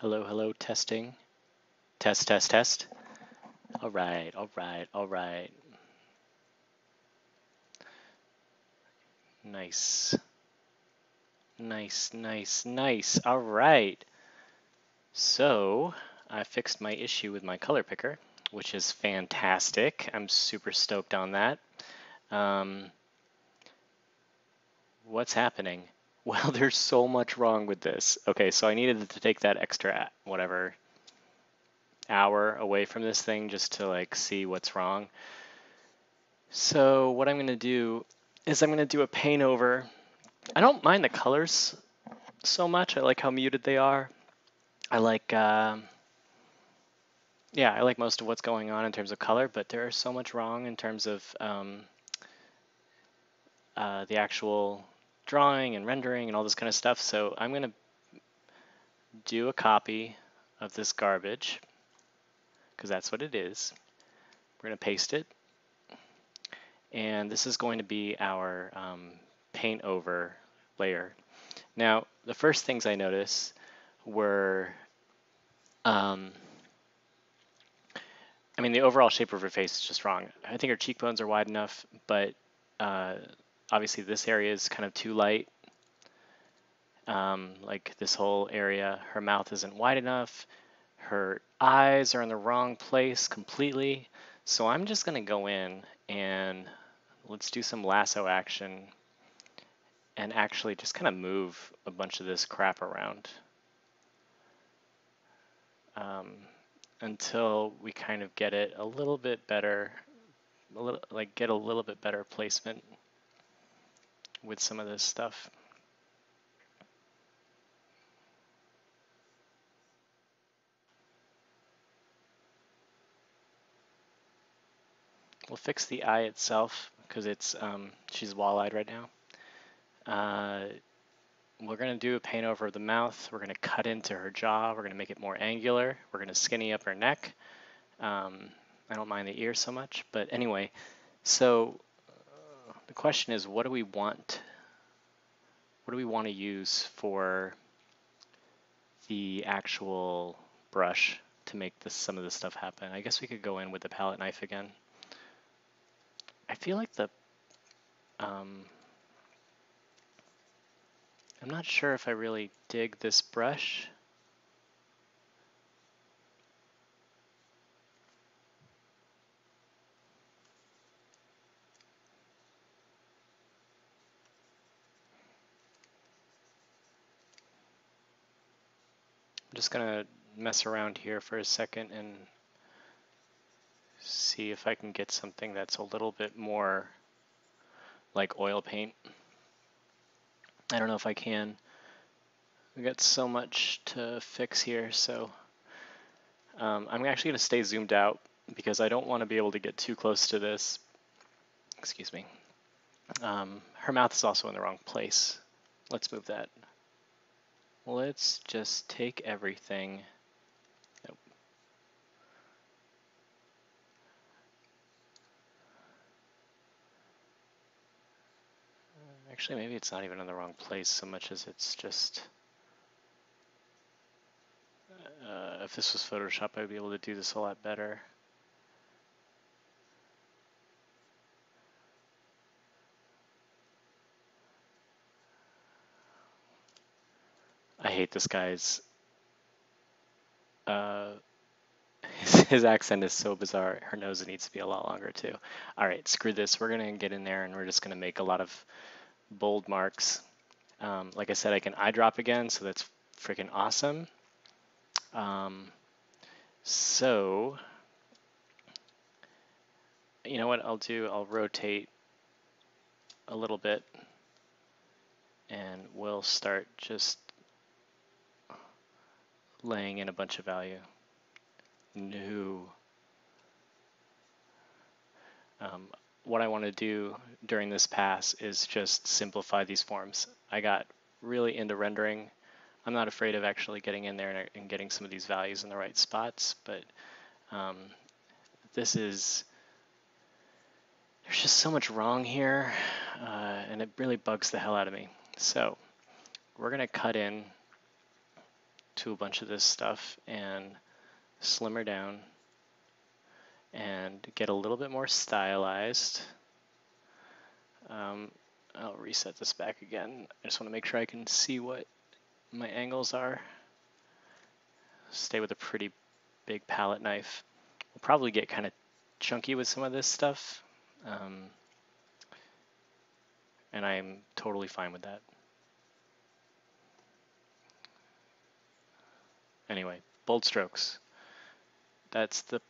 Hello, hello, testing. Test, test, test. All right, all right, all right. Nice. Nice, nice, nice. All right. So I fixed my issue with my color picker, which is fantastic. I'm super stoked on that. Um, what's happening? Well, there's so much wrong with this. Okay, so I needed to take that extra, whatever, hour away from this thing just to like see what's wrong. So what I'm going to do is I'm going to do a paint over. I don't mind the colors so much. I like how muted they are. I like, uh, yeah, I like most of what's going on in terms of color, but there is so much wrong in terms of um, uh, the actual drawing and rendering and all this kind of stuff. So I'm going to do a copy of this garbage because that's what it is. We're going to paste it. And this is going to be our um, paint over layer. Now, the first things I noticed were, um, I mean, the overall shape of her face is just wrong. I think her cheekbones are wide enough, but uh, obviously this area is kind of too light. Um, like this whole area, her mouth isn't wide enough. Her eyes are in the wrong place completely. So I'm just going to go in and let's do some lasso action and actually just kind of move a bunch of this crap around um, until we kind of get it a little bit better, a little like get a little bit better placement with some of this stuff. We'll fix the eye itself because it's um, she's wall-eyed right now. Uh, we're going to do a paint over of the mouth. We're going to cut into her jaw. We're going to make it more angular. We're going to skinny up her neck. Um, I don't mind the ear so much, but anyway, so the question is, what do we want? What do we want to use for the actual brush to make this, some of this stuff happen? I guess we could go in with the palette knife again. I feel like the, um, I'm not sure if I really dig this brush. I'm just gonna mess around here for a second and see if I can get something that's a little bit more like oil paint. I don't know if I can. We got so much to fix here, so um, I'm actually going to stay zoomed out because I don't want to be able to get too close to this. Excuse me. Um, her mouth is also in the wrong place. Let's move that let's just take everything. Nope. Actually, maybe it's not even in the wrong place so much as it's just... Uh, if this was Photoshop, I'd be able to do this a lot better. Hate this guy's. Uh, his, his accent is so bizarre. Her nose needs to be a lot longer too. All right, screw this. We're gonna get in there and we're just gonna make a lot of bold marks. Um, like I said, I can eyedrop again, so that's freaking awesome. Um, so, you know what I'll do? I'll rotate a little bit and we'll start just laying in a bunch of value. New. Um, what I want to do during this pass is just simplify these forms. I got really into rendering. I'm not afraid of actually getting in there and, and getting some of these values in the right spots, but um, this is, there's just so much wrong here, uh, and it really bugs the hell out of me. So we're going to cut in to a bunch of this stuff and slimmer down and get a little bit more stylized. Um, I'll reset this back again. I just want to make sure I can see what my angles are. Stay with a pretty big palette knife. We'll probably get kind of chunky with some of this stuff. Um, and I'm totally fine with that. Anyway, bold strokes. That's the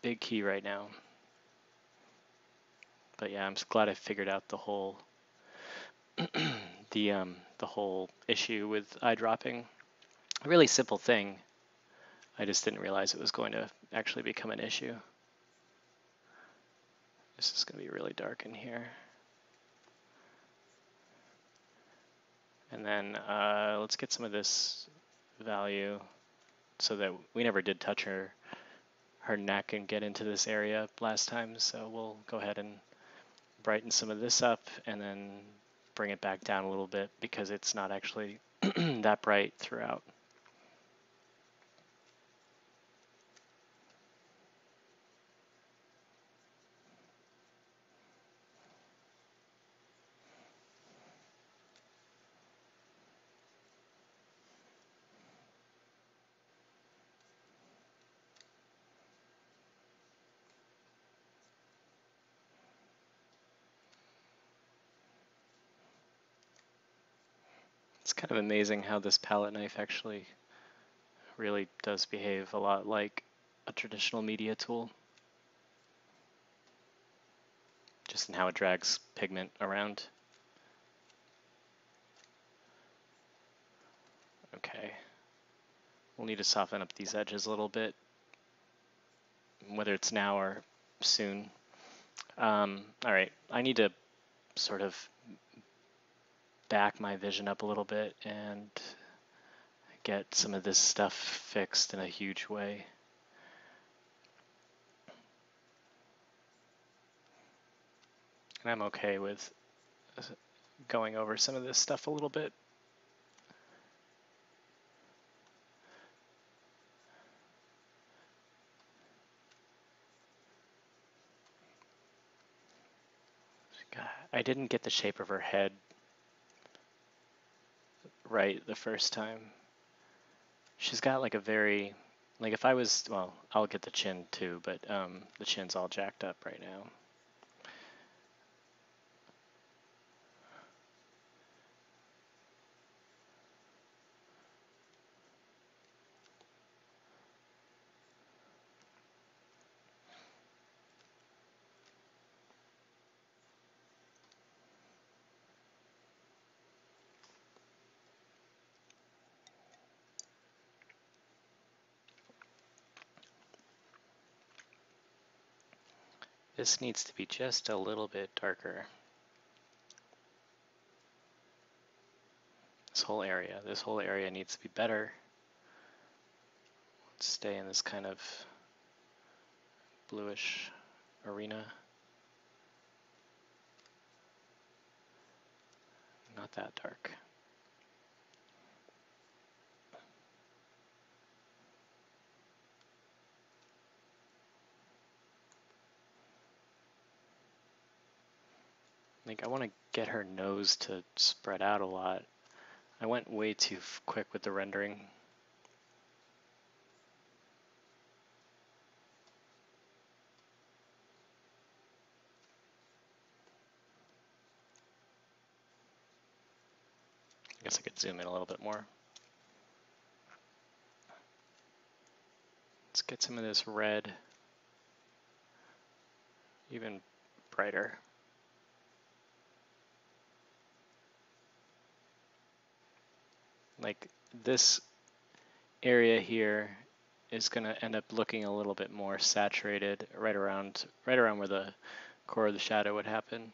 big key right now. But yeah, I'm glad I figured out the whole the um the whole issue with eye dropping. A really simple thing. I just didn't realize it was going to actually become an issue. This is going to be really dark in here. And then uh, let's get some of this value so that we never did touch her her neck and get into this area last time. So we'll go ahead and brighten some of this up and then bring it back down a little bit because it's not actually that bright throughout. It's kind of amazing how this palette knife actually really does behave a lot like a traditional media tool. Just in how it drags pigment around. Okay. We'll need to soften up these edges a little bit, whether it's now or soon. Um, all right, I need to sort of back my vision up a little bit and get some of this stuff fixed in a huge way. And I'm okay with going over some of this stuff a little bit. I didn't get the shape of her head right the first time. She's got like a very, like if I was, well, I'll get the chin too, but um, the chin's all jacked up right now. This needs to be just a little bit darker. This whole area, this whole area needs to be better. Let's stay in this kind of bluish arena. Not that dark. Like I want to get her nose to spread out a lot. I went way too quick with the rendering. I guess I could zoom in a little bit more. Let's get some of this red even brighter. Like this area here is going to end up looking a little bit more saturated right around right around where the core of the shadow would happen.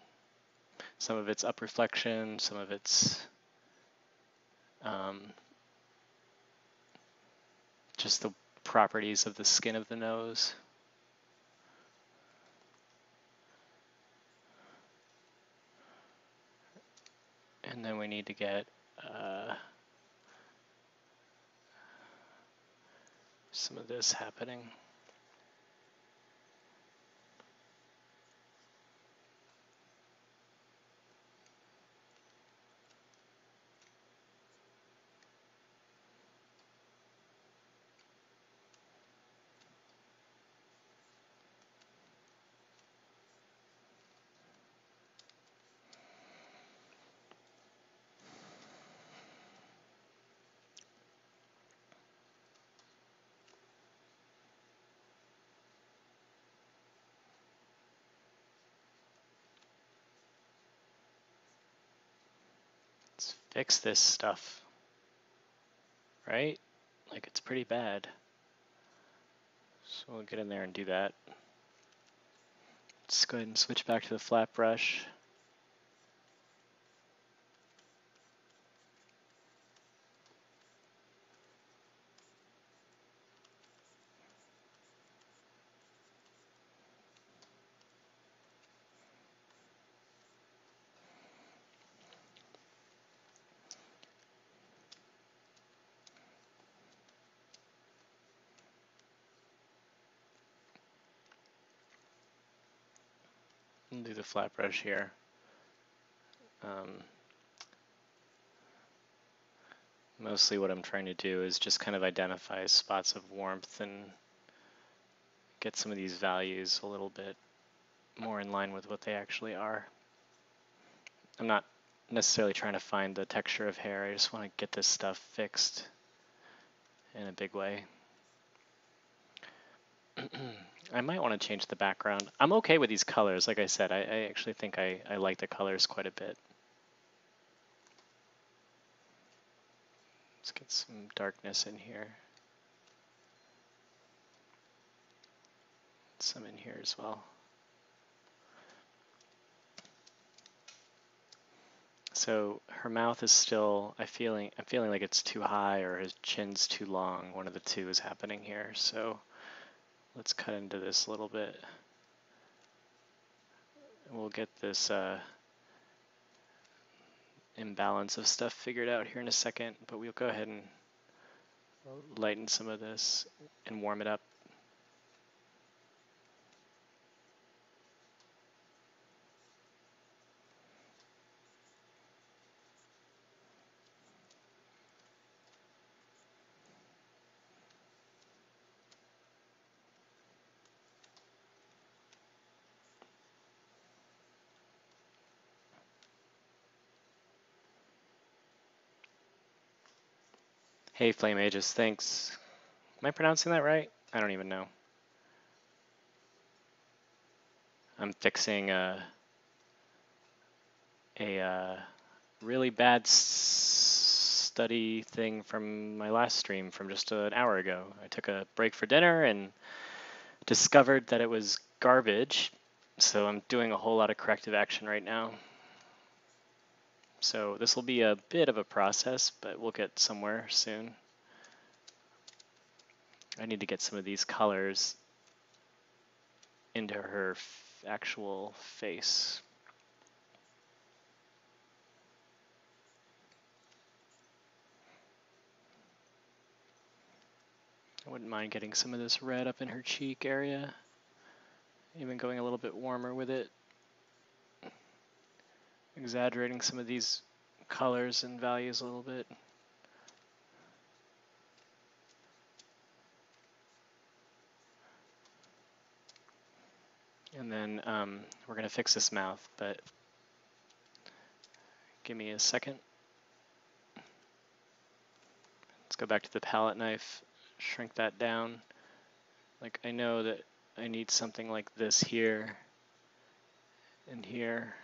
Some of it's up reflection, some of it's um, just the properties of the skin of the nose. And then we need to get uh, some of this happening. Let's fix this stuff. Right? Like it's pretty bad. So we'll get in there and do that. Let's go ahead and switch back to the flat brush. and do the flat brush here. Um, mostly what I'm trying to do is just kind of identify spots of warmth and get some of these values a little bit more in line with what they actually are. I'm not necessarily trying to find the texture of hair, I just want to get this stuff fixed in a big way. I might want to change the background. I'm okay with these colors. Like I said, I, I actually think I, I like the colors quite a bit. Let's get some darkness in here. Some in here as well. So her mouth is still, I feeling, I'm feeling like it's too high or his chin's too long. One of the two is happening here. So let's cut into this a little bit. We'll get this uh, imbalance of stuff figured out here in a second, but we'll go ahead and lighten some of this and warm it up. Hey, Flame Aegis, thanks. Am I pronouncing that right? I don't even know. I'm fixing a, a uh, really bad study thing from my last stream from just an hour ago. I took a break for dinner and discovered that it was garbage, so I'm doing a whole lot of corrective action right now. So this will be a bit of a process, but we'll get somewhere soon. I need to get some of these colors into her actual face. I wouldn't mind getting some of this red up in her cheek area, even going a little bit warmer with it exaggerating some of these colors and values a little bit. And then um, we're going to fix this mouth, but give me a second. Let's go back to the palette knife, shrink that down. Like I know that I need something like this here and here.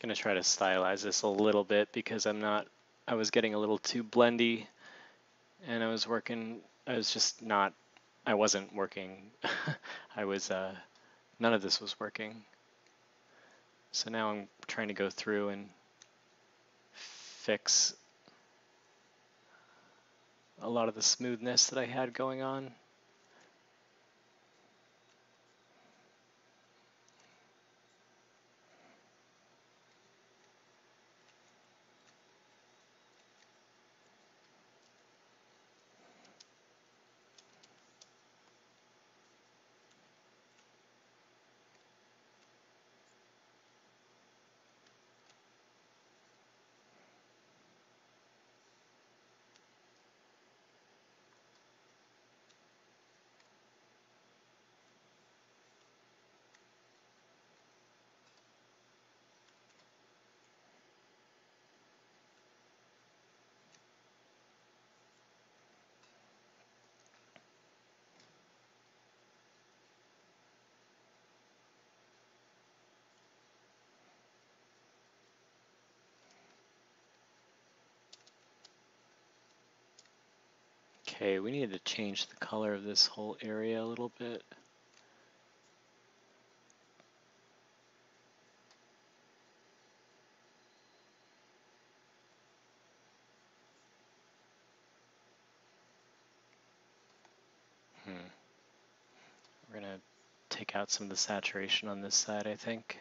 Going to try to stylize this a little bit because I'm not, I was getting a little too blendy and I was working, I was just not, I wasn't working. I was, uh, none of this was working. So now I'm trying to go through and fix a lot of the smoothness that I had going on. Okay, we need to change the color of this whole area a little bit. Hmm. We're gonna take out some of the saturation on this side, I think.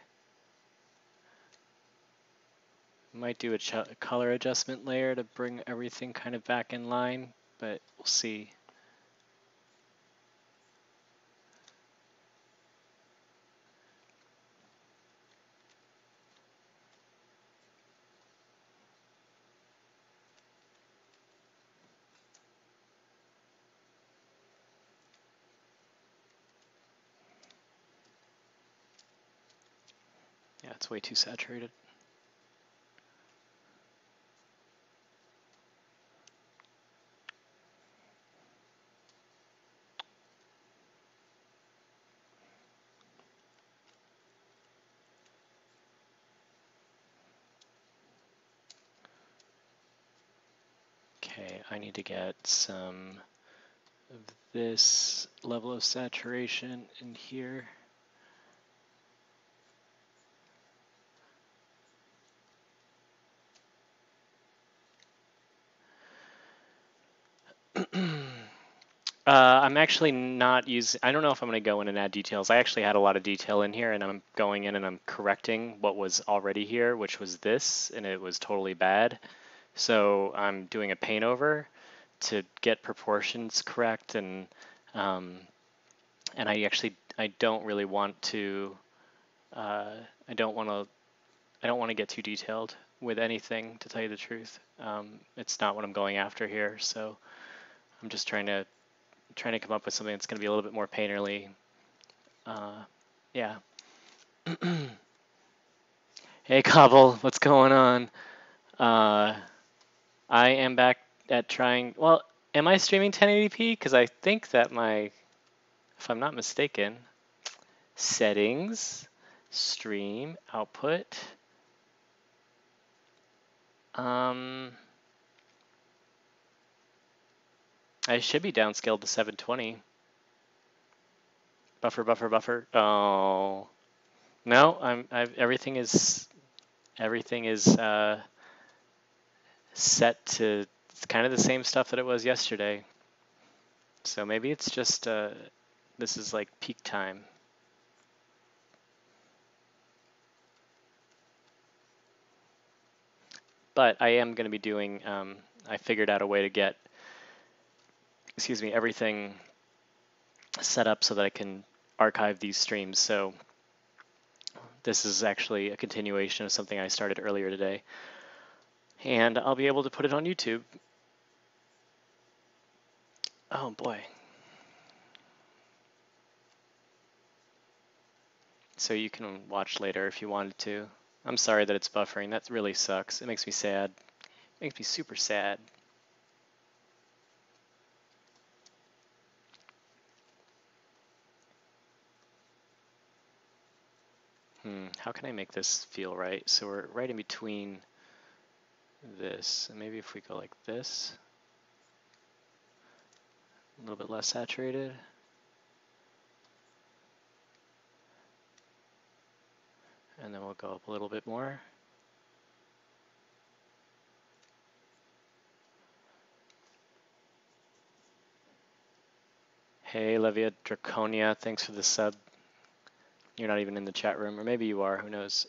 Might do a color adjustment layer to bring everything kind of back in line but we'll see. Yeah, it's way too saturated. Okay, I need to get some of this level of saturation in here. Uh, I'm actually not using, I don't know if I'm going to go in and add details. I actually had a lot of detail in here and I'm going in and I'm correcting what was already here, which was this, and it was totally bad. So I'm doing a paint over to get proportions correct and um, and I actually I don't really want to uh, I don't want to I don't want to get too detailed with anything to tell you the truth. Um, it's not what I'm going after here, so I'm just trying to trying to come up with something that's going to be a little bit more painterly. Uh, yeah. hey, Cobble, what's going on? Uh, I am back at trying, well, am I streaming 1080p? Because I think that my, if I'm not mistaken, settings, stream, output, um, I should be downscaled to 720. Buffer, buffer, buffer. Oh, no, I'm, I've, everything is, everything is, uh, set to kind of the same stuff that it was yesterday. So maybe it's just, uh, this is like peak time. But I am going to be doing, um, I figured out a way to get, excuse me, everything set up so that I can archive these streams. So this is actually a continuation of something I started earlier today and I'll be able to put it on YouTube. Oh boy. So you can watch later if you wanted to. I'm sorry that it's buffering. That really sucks. It makes me sad. It makes me super sad. Hmm, how can I make this feel right? So we're right in between this. And maybe if we go like this, a little bit less saturated. And then we'll go up a little bit more. Hey, Levia Draconia, thanks for the sub. You're not even in the chat room, or maybe you are, who knows.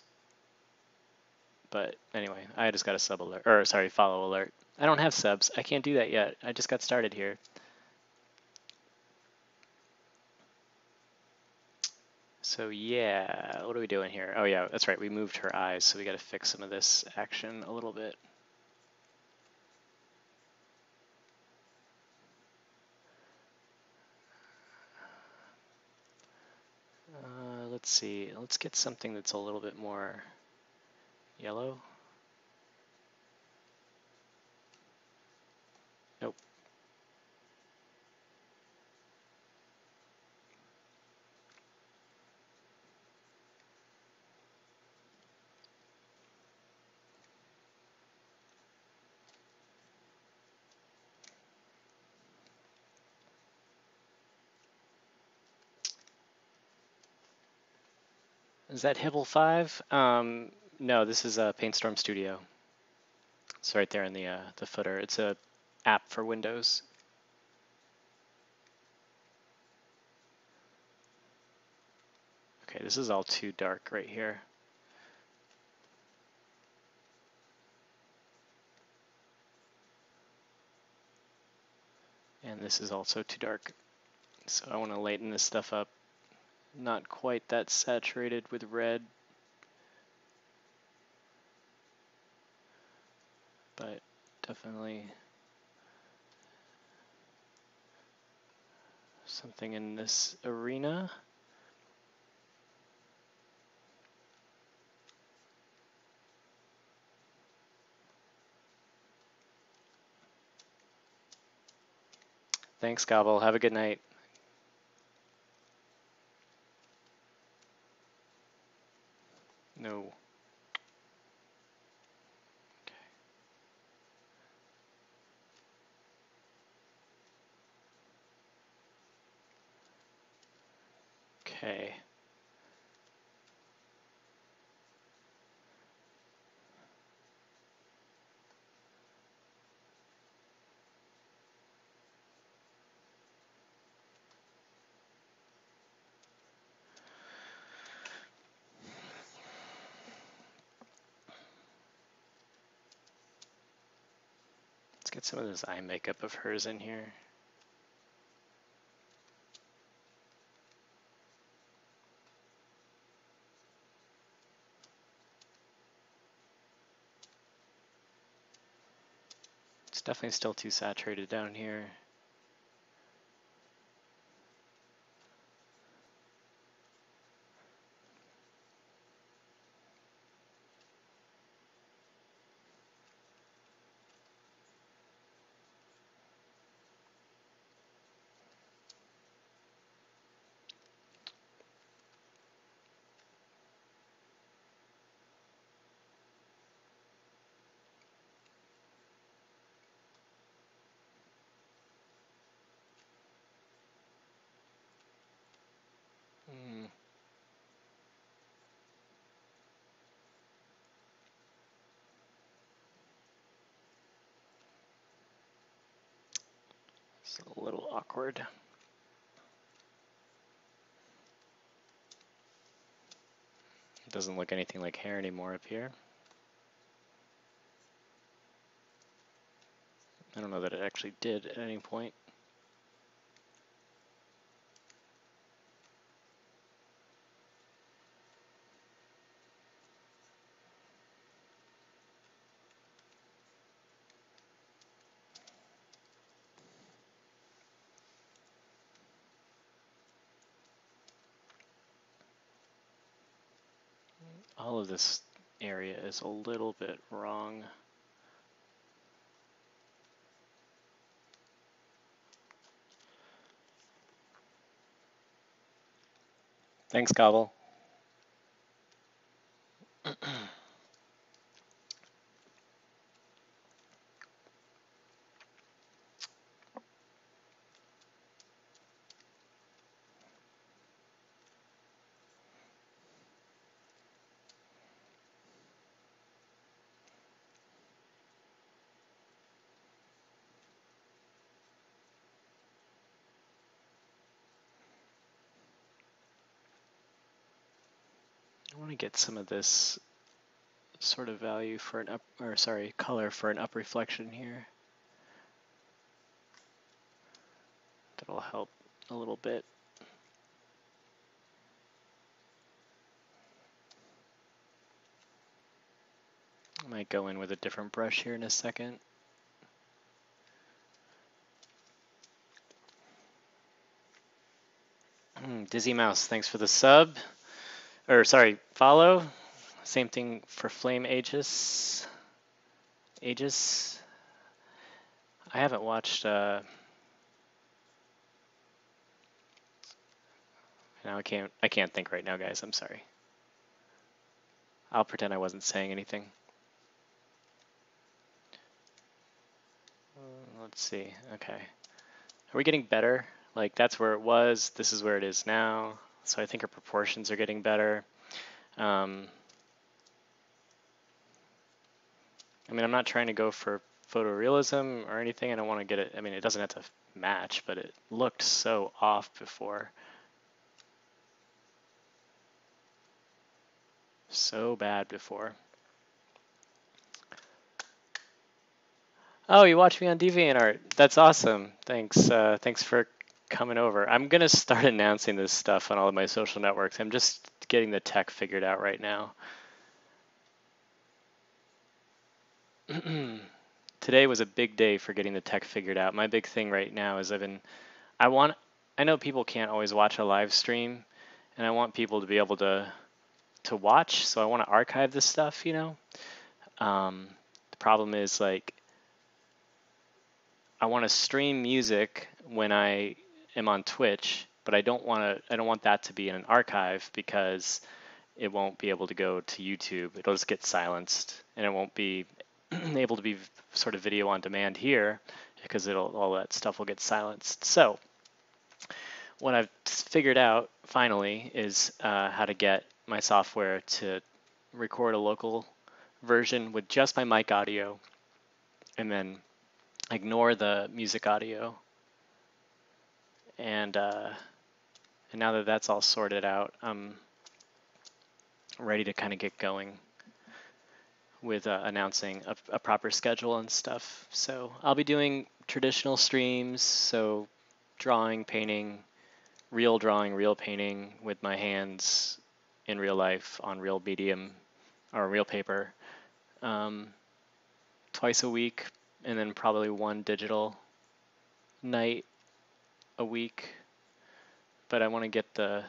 But anyway, I just got a sub alert, or sorry, follow alert. I don't have subs. I can't do that yet. I just got started here. So yeah, what are we doing here? Oh yeah, that's right, we moved her eyes, so we gotta fix some of this action a little bit. Uh, let's see, let's get something that's a little bit more yellow. Nope. Is that Hibble 5? Um, no, this is a Paintstorm Studio. It's right there in the, uh, the footer. It's a app for Windows. Okay, this is all too dark right here. And this is also too dark. So I want to lighten this stuff up not quite that saturated with red. But definitely something in this arena. Thanks, Gobble. Have a good night. No. Okay. Let's get some of this eye makeup of hers in here. It's definitely still too saturated down here. A little awkward. It doesn't look anything like hair anymore up here. I don't know that it actually did at any point. all of this area is a little bit wrong. Thanks, Gobble. Get some of this sort of value for an up, or sorry, color for an up reflection here. That'll help a little bit. I might go in with a different brush here in a second. Hmm, Dizzy Mouse, thanks for the sub. Or sorry, follow. Same thing for Flame Aegis. Aegis. I haven't watched uh now I can't I can't think right now, guys. I'm sorry. I'll pretend I wasn't saying anything. Uh, let's see. Okay. Are we getting better? Like that's where it was. This is where it is now. So I think our proportions are getting better. Um, I mean, I'm not trying to go for photorealism or anything. I don't want to get it. I mean, it doesn't have to match, but it looked so off before. So bad before. Oh, you watch me on DeviantArt. That's awesome. Thanks. Uh, thanks for coming over. I'm gonna start announcing this stuff on all of my social networks. I'm just getting the tech figured out right now. Today was a big day for getting the tech figured out. My big thing right now is I've been, I want, I know people can't always watch a live stream, and I want people to be able to to watch. So I want to archive this stuff, you know. Um, the problem is like I want to stream music when I am on Twitch, but I don't want to. I don't want that to be in an archive because it won't be able to go to YouTube. It'll just get silenced, and it won't be able to be sort of video on demand here because it'll all that stuff will get silenced. So what I've figured out finally is uh, how to get my software to record a local version with just my mic audio and then ignore the music audio. And, uh, and now that that's all sorted out, I'm ready to kind of get going with uh, announcing a, a, proper schedule and stuff. So I'll be doing traditional streams, so drawing, painting, real drawing, real painting with my hands in real life on real medium or real paper um, twice a week, and then probably one digital night a week. But I want to get the,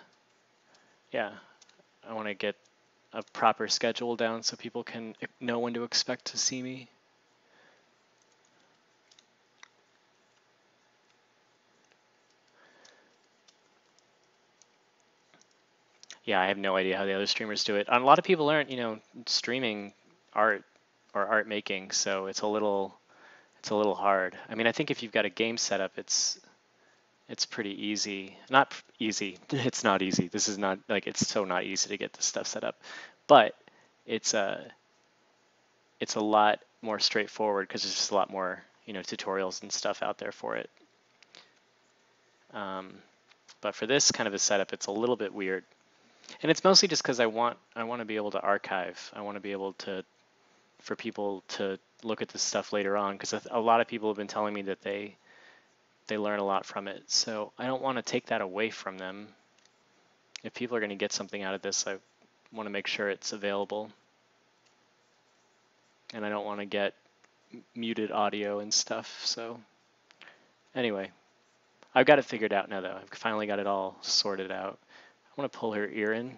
yeah, I want to get a proper schedule down so people can know when to expect to see me. Yeah, I have no idea how the other streamers do it. A lot of people aren't, you know, streaming art or art making, so it's a little it's a little hard. I mean, I think if you've got a game setup, it's it's pretty easy. Not easy. It's not easy. This is not like it's so not easy to get this stuff set up, but it's a uh, it's a lot more straightforward because there's just a lot more you know tutorials and stuff out there for it. Um, but for this kind of a setup, it's a little bit weird, and it's mostly just because I want I want to be able to archive. I want to be able to for people to look at this stuff later on because a lot of people have been telling me that they they learn a lot from it. So I don't want to take that away from them. If people are going to get something out of this, I want to make sure it's available. And I don't want to get muted audio and stuff. So anyway, I've got it figured out now though. I've finally got it all sorted out. I want to pull her ear in.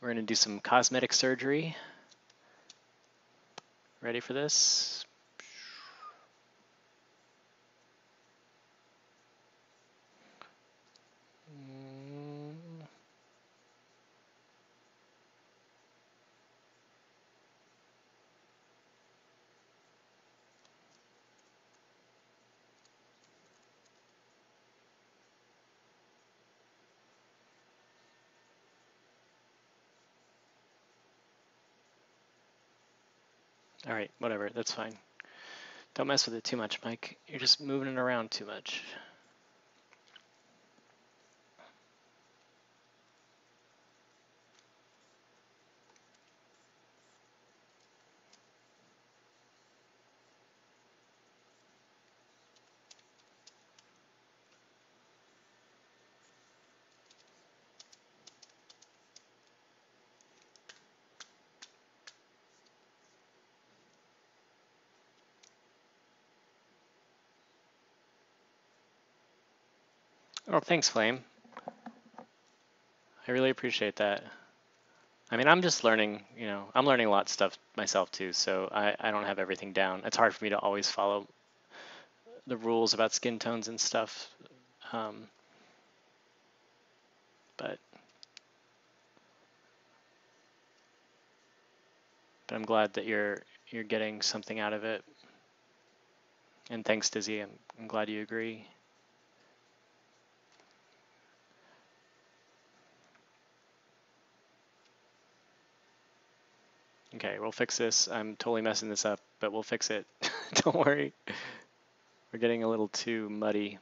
We're going to do some cosmetic surgery. Ready for this? All right, whatever, that's fine. Don't mess with it too much, Mike. You're just moving it around too much. Thanks, Flame. I really appreciate that. I mean, I'm just learning, you know, I'm learning a lot of stuff myself too, so I, I don't have everything down. It's hard for me to always follow the rules about skin tones and stuff. Um, but but I'm glad that you're you're getting something out of it. And thanks, Dizzy. I'm, I'm glad you agree. Okay, we'll fix this. I'm totally messing this up, but we'll fix it. Don't worry. We're getting a little too muddy.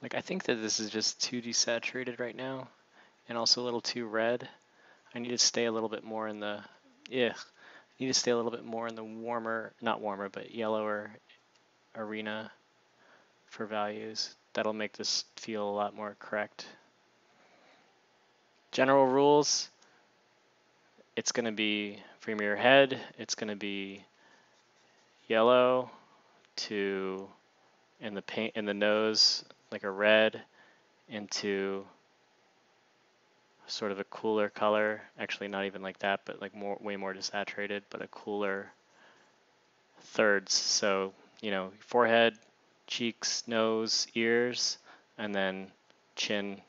Like, I think that this is just too desaturated right now and also a little too red. I need to stay a little bit more in the, yeah, I need to stay a little bit more in the warmer, not warmer, but yellower arena for values. That'll make this feel a lot more correct. General rules, it's going to be from your head, it's going to be yellow to in the paint in the nose like a red into sort of a cooler color actually not even like that but like more way more desaturated but a cooler thirds so you know forehead cheeks nose ears and then chin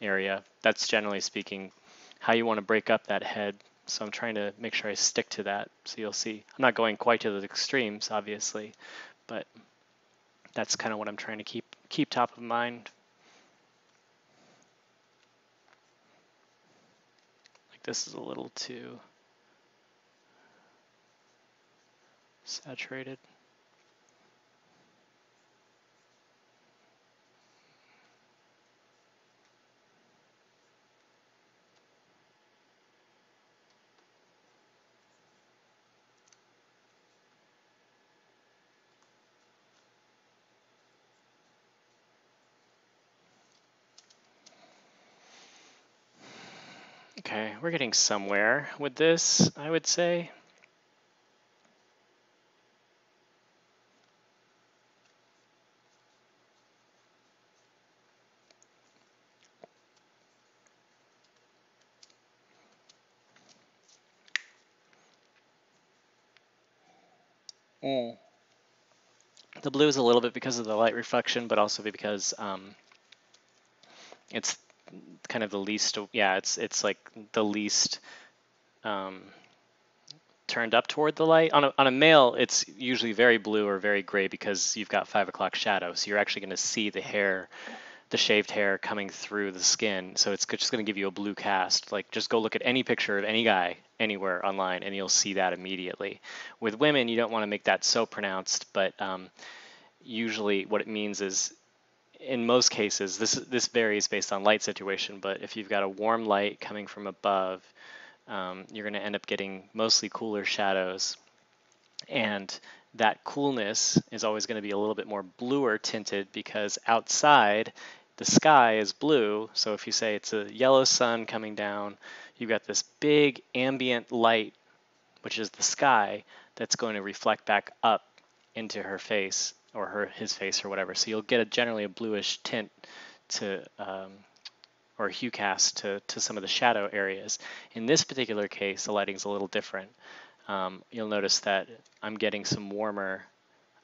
area that's generally speaking how you want to break up that head so I'm trying to make sure I stick to that. So you'll see, I'm not going quite to the extremes, obviously, but that's kind of what I'm trying to keep keep top of mind. Like this is a little too saturated. Okay, we're getting somewhere with this, I would say. Mm. The blue is a little bit because of the light reflection, but also because um, it's kind of the least, yeah, it's it's like the least um, turned up toward the light. On a, on a male, it's usually very blue or very gray because you've got five o'clock shadow. So you're actually going to see the hair, the shaved hair coming through the skin. So it's just going to give you a blue cast. Like just go look at any picture of any guy anywhere online and you'll see that immediately. With women, you don't want to make that so pronounced, but um, usually what it means is in most cases, this this varies based on light situation, but if you've got a warm light coming from above, um, you're going to end up getting mostly cooler shadows. And that coolness is always going to be a little bit more bluer tinted because outside the sky is blue. So if you say it's a yellow sun coming down, you've got this big ambient light, which is the sky, that's going to reflect back up into her face or her his face or whatever. So you'll get a generally a bluish tint to um, or hue cast to, to some of the shadow areas. In this particular case, the lighting's a little different. Um, you'll notice that I'm getting some warmer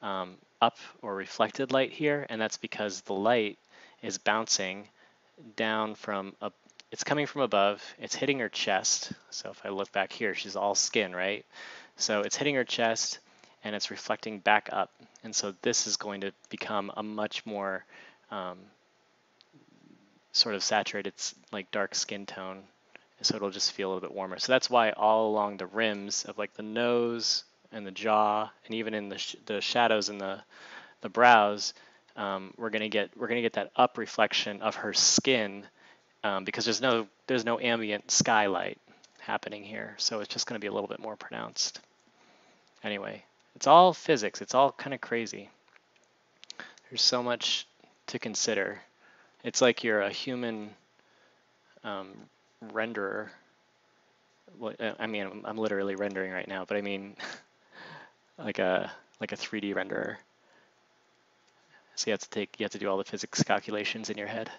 um, up or reflected light here, and that's because the light is bouncing down from a, it's coming from above, it's hitting her chest. So if I look back here, she's all skin, right? So it's hitting her chest, and it's reflecting back up. And so this is going to become a much more um, sort of saturated, like dark skin tone. So it'll just feel a little bit warmer. So that's why all along the rims of like the nose and the jaw, and even in the, sh the shadows in the the brows, um, we're gonna get we're gonna get that up reflection of her skin um, because there's no there's no ambient skylight happening here. So it's just gonna be a little bit more pronounced. Anyway, it's all physics. It's all kind of crazy. There's so much to consider. It's like you're a human um, renderer. Well, I mean, I'm literally rendering right now, but I mean, like a like a 3D renderer. So you have to take you have to do all the physics calculations in your head.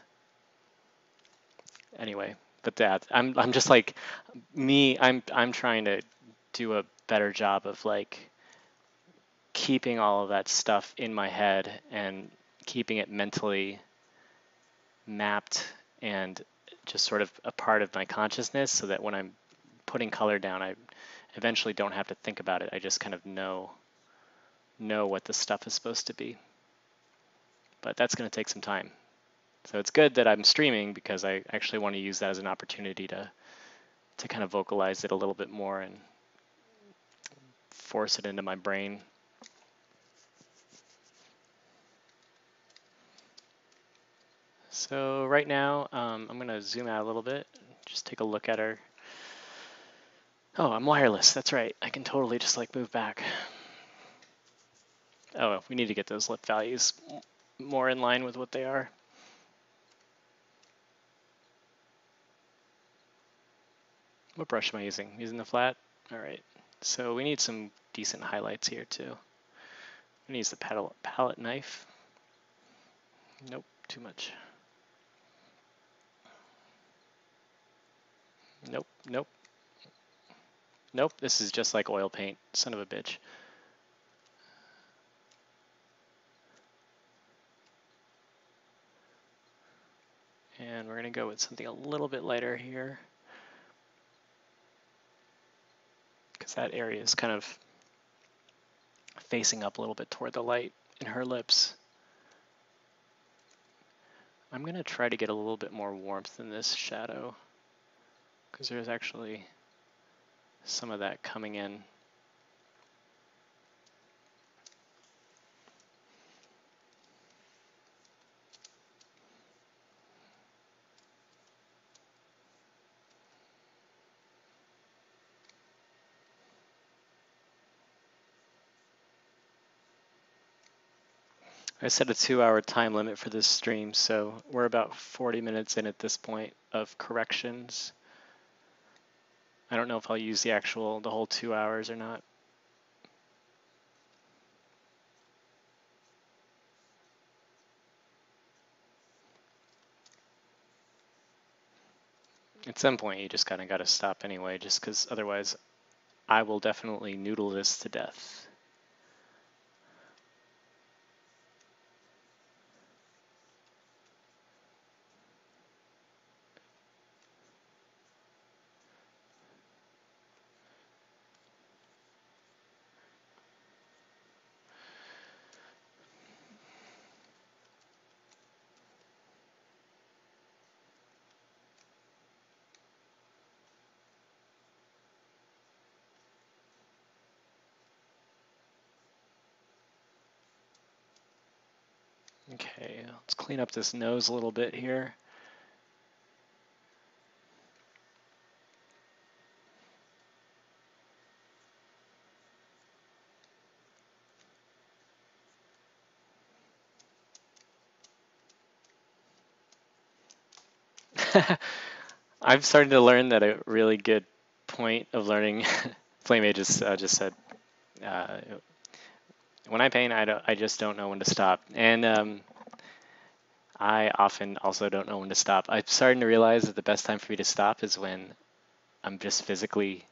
Anyway, but that I'm I'm just like me. I'm I'm trying to do a better job of like keeping all of that stuff in my head and keeping it mentally mapped and just sort of a part of my consciousness so that when I'm putting color down, I eventually don't have to think about it. I just kind of know know what the stuff is supposed to be. But that's going to take some time. So it's good that I'm streaming because I actually want to use that as an opportunity to to kind of vocalize it a little bit more and force it into my brain. So right now, um, I'm going to zoom out a little bit, just take a look at our, oh, I'm wireless, that's right. I can totally just like move back. Oh, we need to get those lip values more in line with what they are. What brush am I using? Using the flat? All right. So we need some decent highlights here too. I'm gonna use the palette, palette knife. Nope, too much. Nope, nope. Nope, this is just like oil paint, son of a bitch. And we're gonna go with something a little bit lighter here. Because that area is kind of facing up a little bit toward the light in her lips. I'm gonna try to get a little bit more warmth in this shadow because there's actually some of that coming in. I set a two hour time limit for this stream, so we're about 40 minutes in at this point of corrections. I don't know if I'll use the actual, the whole two hours or not. At some point, you just kind of got to stop anyway, just because otherwise I will definitely noodle this to death. Okay, let's clean up this nose a little bit here. I'm starting to learn that a really good point of learning, Flame just, uh, just said, uh, when I paint, I I just don't know when to stop. And um, I often also don't know when to stop. I'm starting to realize that the best time for me to stop is when I'm just physically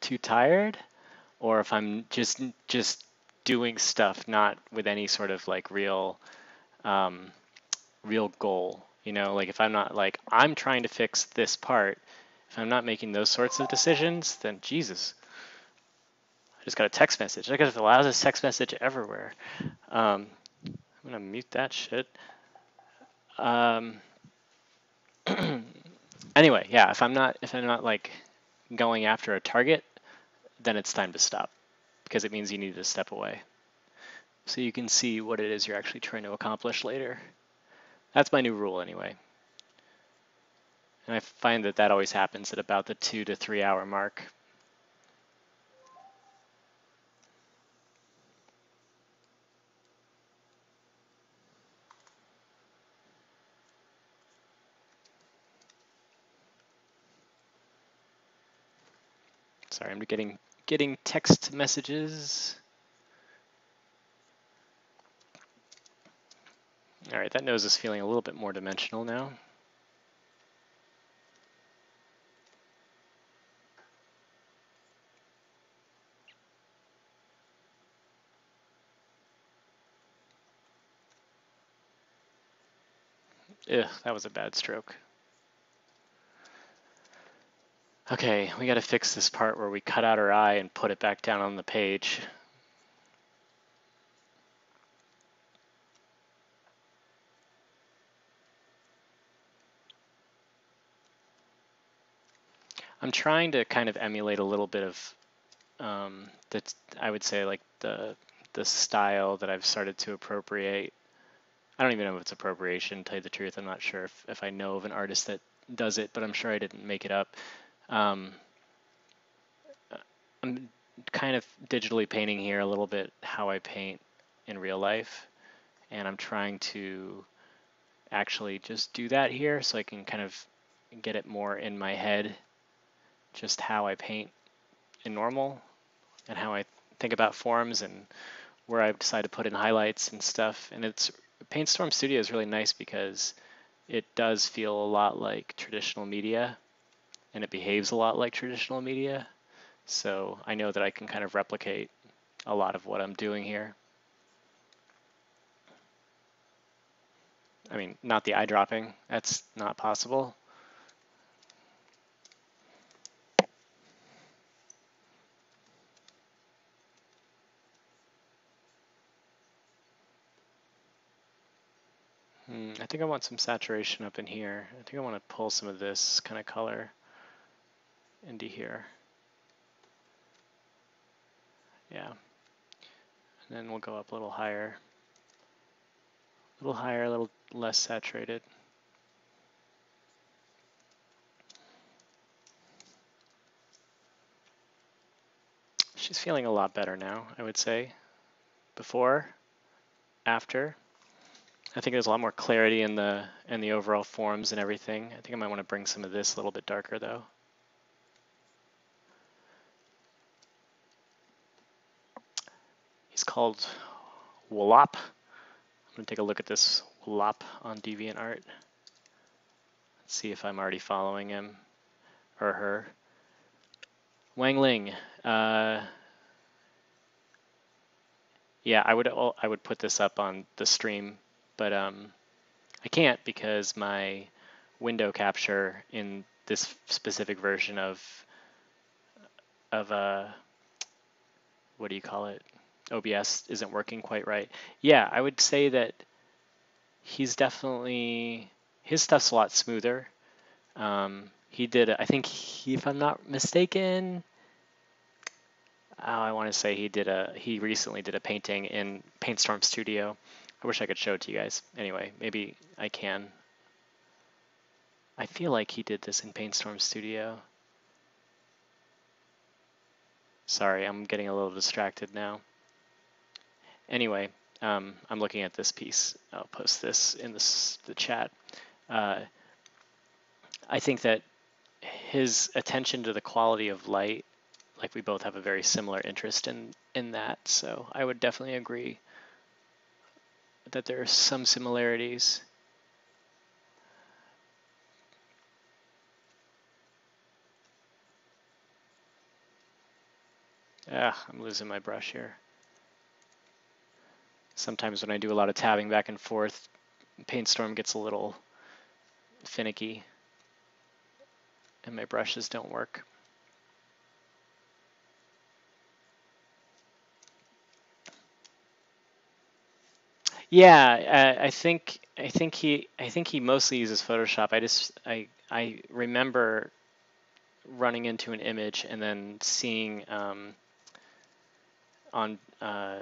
too tired, or if I'm just just doing stuff not with any sort of like real um, real goal. You know, like if I'm not like I'm trying to fix this part, if I'm not making those sorts of decisions, then Jesus, I just got a text message. I got the loudest text message everywhere. Um, I'm gonna mute that shit. Um, anyway, yeah, if I'm not if I'm not like going after a target, then it's time to stop because it means you need to step away. So you can see what it is you're actually trying to accomplish later. That's my new rule anyway. And I find that that always happens at about the two to three hour mark Sorry, I'm getting getting text messages. All right, that nose is feeling a little bit more dimensional now. Ugh, that was a bad stroke. Okay, we got to fix this part where we cut out our eye and put it back down on the page. I'm trying to kind of emulate a little bit of um, that I would say like the the style that I've started to appropriate I don't even know if it's appropriation, to tell you the truth. I'm not sure if, if I know of an artist that does it, but I'm sure I didn't make it up. Um, I'm kind of digitally painting here a little bit how I paint in real life. And I'm trying to actually just do that here so I can kind of get it more in my head, just how I paint in normal and how I think about forms and where I decide to put in highlights and stuff. And it's PaintStorm Studio is really nice because it does feel a lot like traditional media and it behaves a lot like traditional media. So I know that I can kind of replicate a lot of what I'm doing here. I mean, not the eye dropping, that's not possible. Hmm, I think I want some saturation up in here. I think I want to pull some of this kind of color into here. Yeah. And then we'll go up a little higher. A little higher, a little less saturated. She's feeling a lot better now, I would say. Before, after. I think there's a lot more clarity in the in the overall forms and everything. I think I might want to bring some of this a little bit darker though. He's called Wallop. I'm gonna take a look at this Wallop on DeviantArt. Let's see if I'm already following him or her. Wang Ling. Uh, yeah, I would I would put this up on the stream but um, I can't because my window capture in this specific version of of uh, what do you call it? OBS isn't working quite right. Yeah, I would say that he's definitely his stuff's a lot smoother. Um, he did, I think, he, if I'm not mistaken, oh, I want to say he did a he recently did a painting in PaintStorm Studio I wish I could show it to you guys. Anyway, maybe I can. I feel like he did this in PaintStorm Studio. Sorry, I'm getting a little distracted now. Anyway, um, I'm looking at this piece. I'll post this in this, the chat. Uh, I think that his attention to the quality of light, like we both have a very similar interest in, in that. So I would definitely agree that there are some similarities. Ah, I'm losing my brush here. Sometimes when I do a lot of tabbing back and forth, PaintStorm gets a little finicky and my brushes don't work. Yeah, uh, I think I think he I think he mostly uses Photoshop. I just I I remember running into an image and then seeing um, on uh,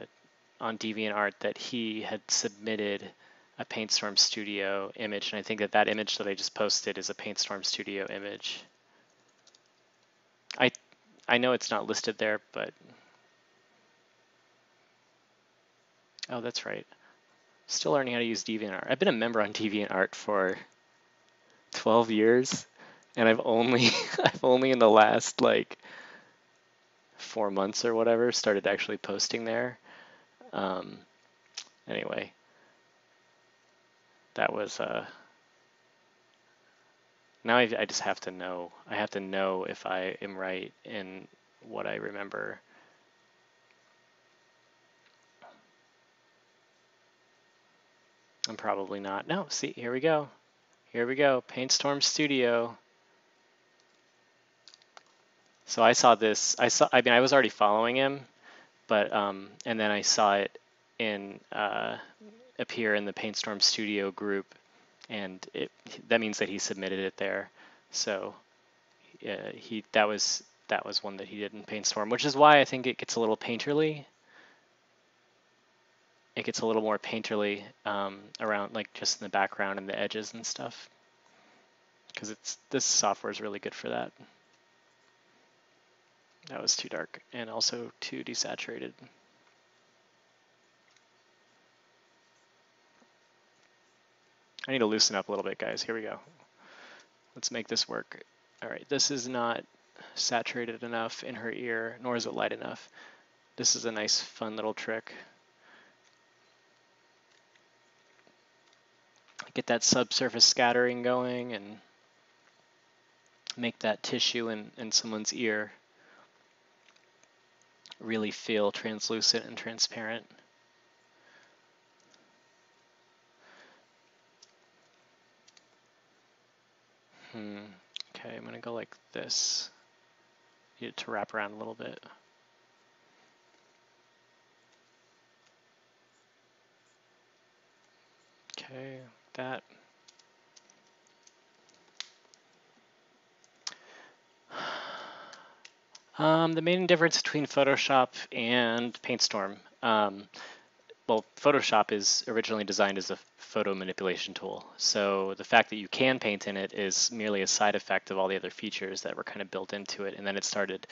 on DeviantArt that he had submitted a PaintStorm Studio image, and I think that that image that I just posted is a PaintStorm Studio image. I I know it's not listed there, but oh, that's right. Still learning how to use DeviantArt. I've been a member on DeviantArt for 12 years, and I've only I've only in the last like four months or whatever started actually posting there. Um, anyway, that was uh, now I, I just have to know. I have to know if I am right in what I remember. I'm probably not. No, see, here we go. Here we go, PaintStorm Studio. So I saw this, I saw, I mean, I was already following him, but, um, and then I saw it in, uh, appear in the PaintStorm Studio group, and it, that means that he submitted it there. So uh, he, that was, that was one that he did in PaintStorm, which is why I think it gets a little painterly it gets a little more painterly um, around like just in the background and the edges and stuff because it's this software is really good for that. That was too dark and also too desaturated. I need to loosen up a little bit, guys. Here we go. Let's make this work. All right, this is not saturated enough in her ear, nor is it light enough. This is a nice, fun little trick. get that subsurface scattering going and make that tissue in, in someone's ear really feel translucent and transparent. Hmm. Okay, I'm going to go like this. Need it to wrap around a little bit. Okay, that. Um, the main difference between Photoshop and PaintStorm. Um, well, Photoshop is originally designed as a photo manipulation tool. So the fact that you can paint in it is merely a side effect of all the other features that were kind of built into it. And then it started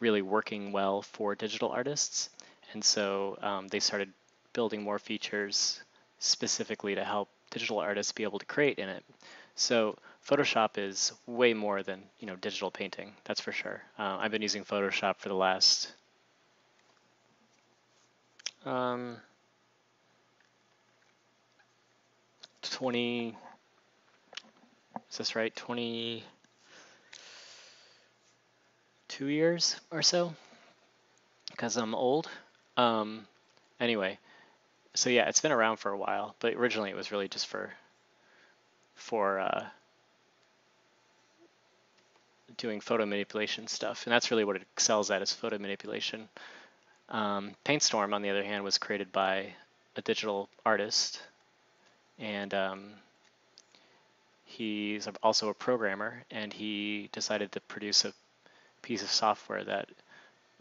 really working well for digital artists. And so um, they started building more features specifically to help digital artists be able to create in it. So Photoshop is way more than you know digital painting. That's for sure. Uh, I've been using Photoshop for the last um, 20. Is this right? 22 years or so because I'm old. Um, anyway, so yeah, it's been around for a while, but originally it was really just for for uh, doing photo manipulation stuff, and that's really what it excels at is photo manipulation. Um, PaintStorm, on the other hand, was created by a digital artist, and um, he's also a programmer, and he decided to produce a piece of software that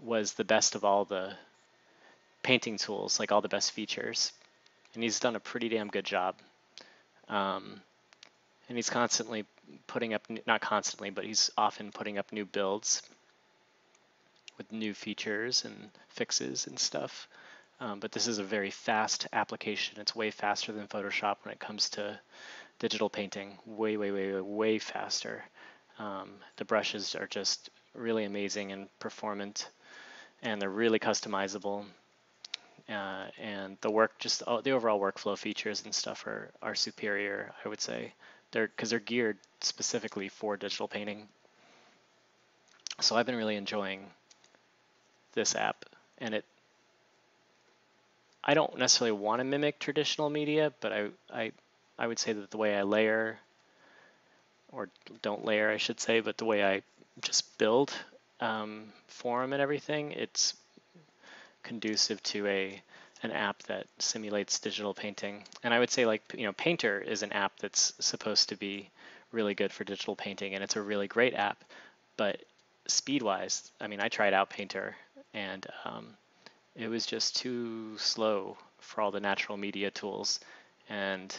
was the best of all the painting tools, like all the best features. And he's done a pretty damn good job. Um, and he's constantly putting up, not constantly, but he's often putting up new builds with new features and fixes and stuff. Um, but this is a very fast application. It's way faster than Photoshop when it comes to digital painting. Way, way, way, way, way faster. Um, the brushes are just really amazing and performant, and they're really customizable uh, and the work, just the overall workflow features and stuff are are superior. I would say they're because they're geared specifically for digital painting. So I've been really enjoying this app, and it. I don't necessarily want to mimic traditional media, but I I I would say that the way I layer, or don't layer, I should say, but the way I just build um, form and everything, it's conducive to a an app that simulates digital painting. And I would say like, you know, Painter is an app that's supposed to be really good for digital painting and it's a really great app, but speed-wise, I mean, I tried out Painter and um, it was just too slow for all the natural media tools and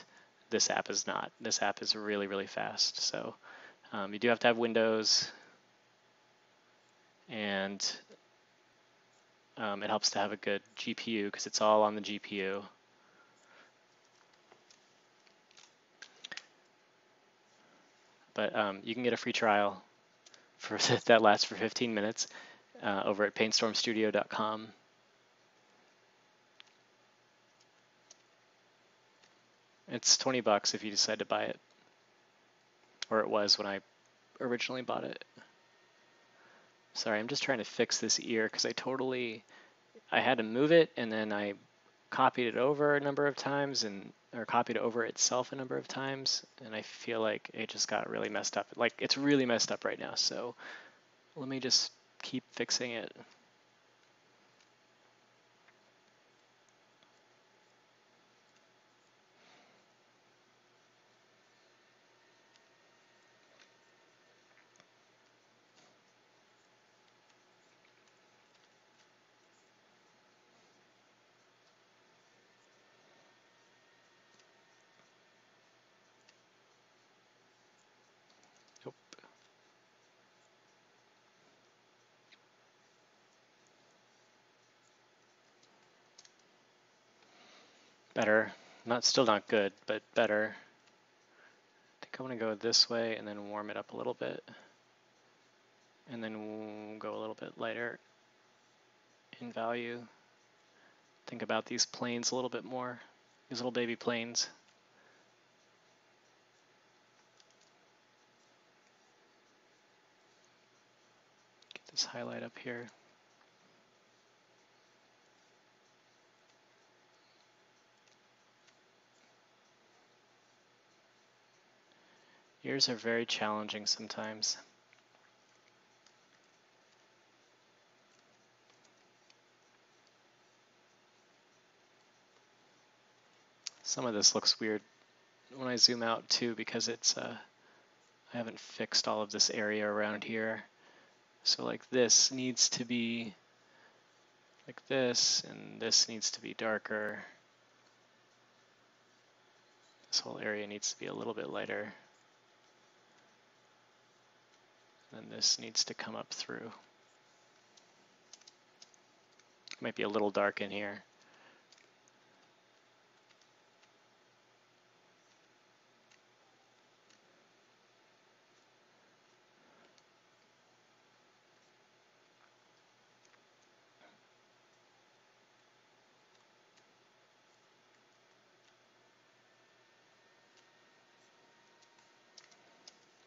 this app is not. This app is really, really fast. So um, you do have to have Windows and um, it helps to have a good GPU because it's all on the GPU. But um, you can get a free trial for that lasts for 15 minutes uh, over at paintstormstudio.com. It's 20 bucks if you decide to buy it. Or it was when I originally bought it. Sorry, I'm just trying to fix this ear because I totally, I had to move it and then I copied it over a number of times and or copied over itself a number of times and I feel like it just got really messed up. Like it's really messed up right now. So let me just keep fixing it. Better. Not still not good, but better. I think I want to go this way and then warm it up a little bit. And then we'll go a little bit lighter in value. Think about these planes a little bit more, these little baby planes. Get this highlight up here. Ears are very challenging sometimes. Some of this looks weird when I zoom out too because it's uh, I haven't fixed all of this area around here. So like this needs to be like this and this needs to be darker. This whole area needs to be a little bit lighter. Then this needs to come up through. Might be a little dark in here.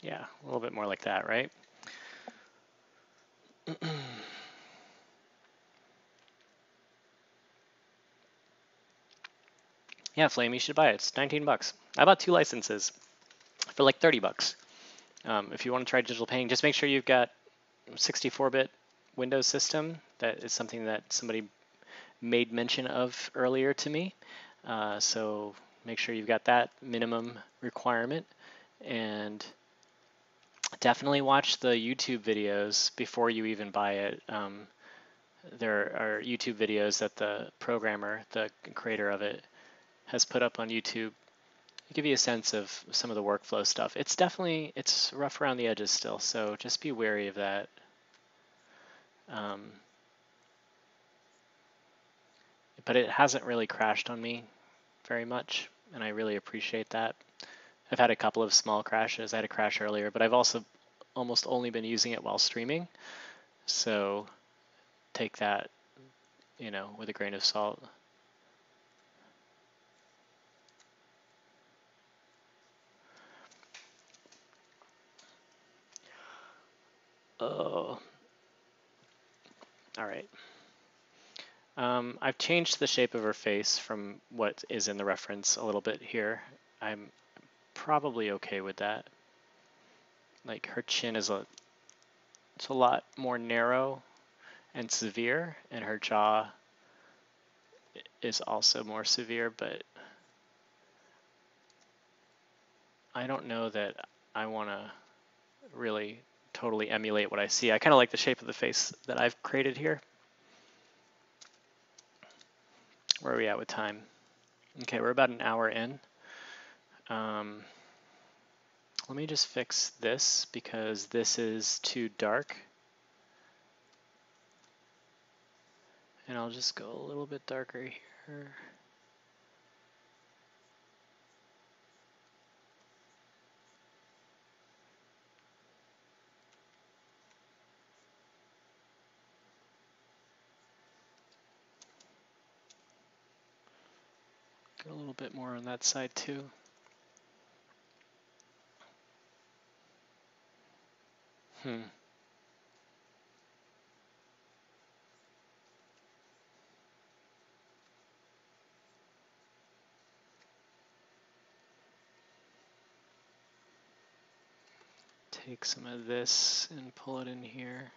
Yeah, a little bit more like that, right? yeah, Flame, you should buy it. It's 19 bucks. I bought two licenses for like 30 bucks. Um, if you want to try digital painting, just make sure you've got 64-bit Windows system. That is something that somebody made mention of earlier to me. Uh, so make sure you've got that minimum requirement. And definitely watch the YouTube videos before you even buy it. Um, there are YouTube videos that the programmer, the creator of it, has put up on YouTube. It give you a sense of some of the workflow stuff. It's definitely it's rough around the edges still, so just be wary of that. Um, but it hasn't really crashed on me very much, and I really appreciate that. I've had a couple of small crashes. I had a crash earlier, but I've also almost only been using it while streaming. So take that, you know, with a grain of salt. Oh. All right. Um, I've changed the shape of her face from what is in the reference a little bit here. I'm probably okay with that. Like her chin is a, it's a lot more narrow and severe, and her jaw is also more severe, but I don't know that I want to really totally emulate what I see. I kind of like the shape of the face that I've created here. Where are we at with time? Okay, we're about an hour in. Um, let me just fix this because this is too dark. And I'll just go a little bit darker here. Get a little bit more on that side too. Hmm. Take some of this and pull it in here.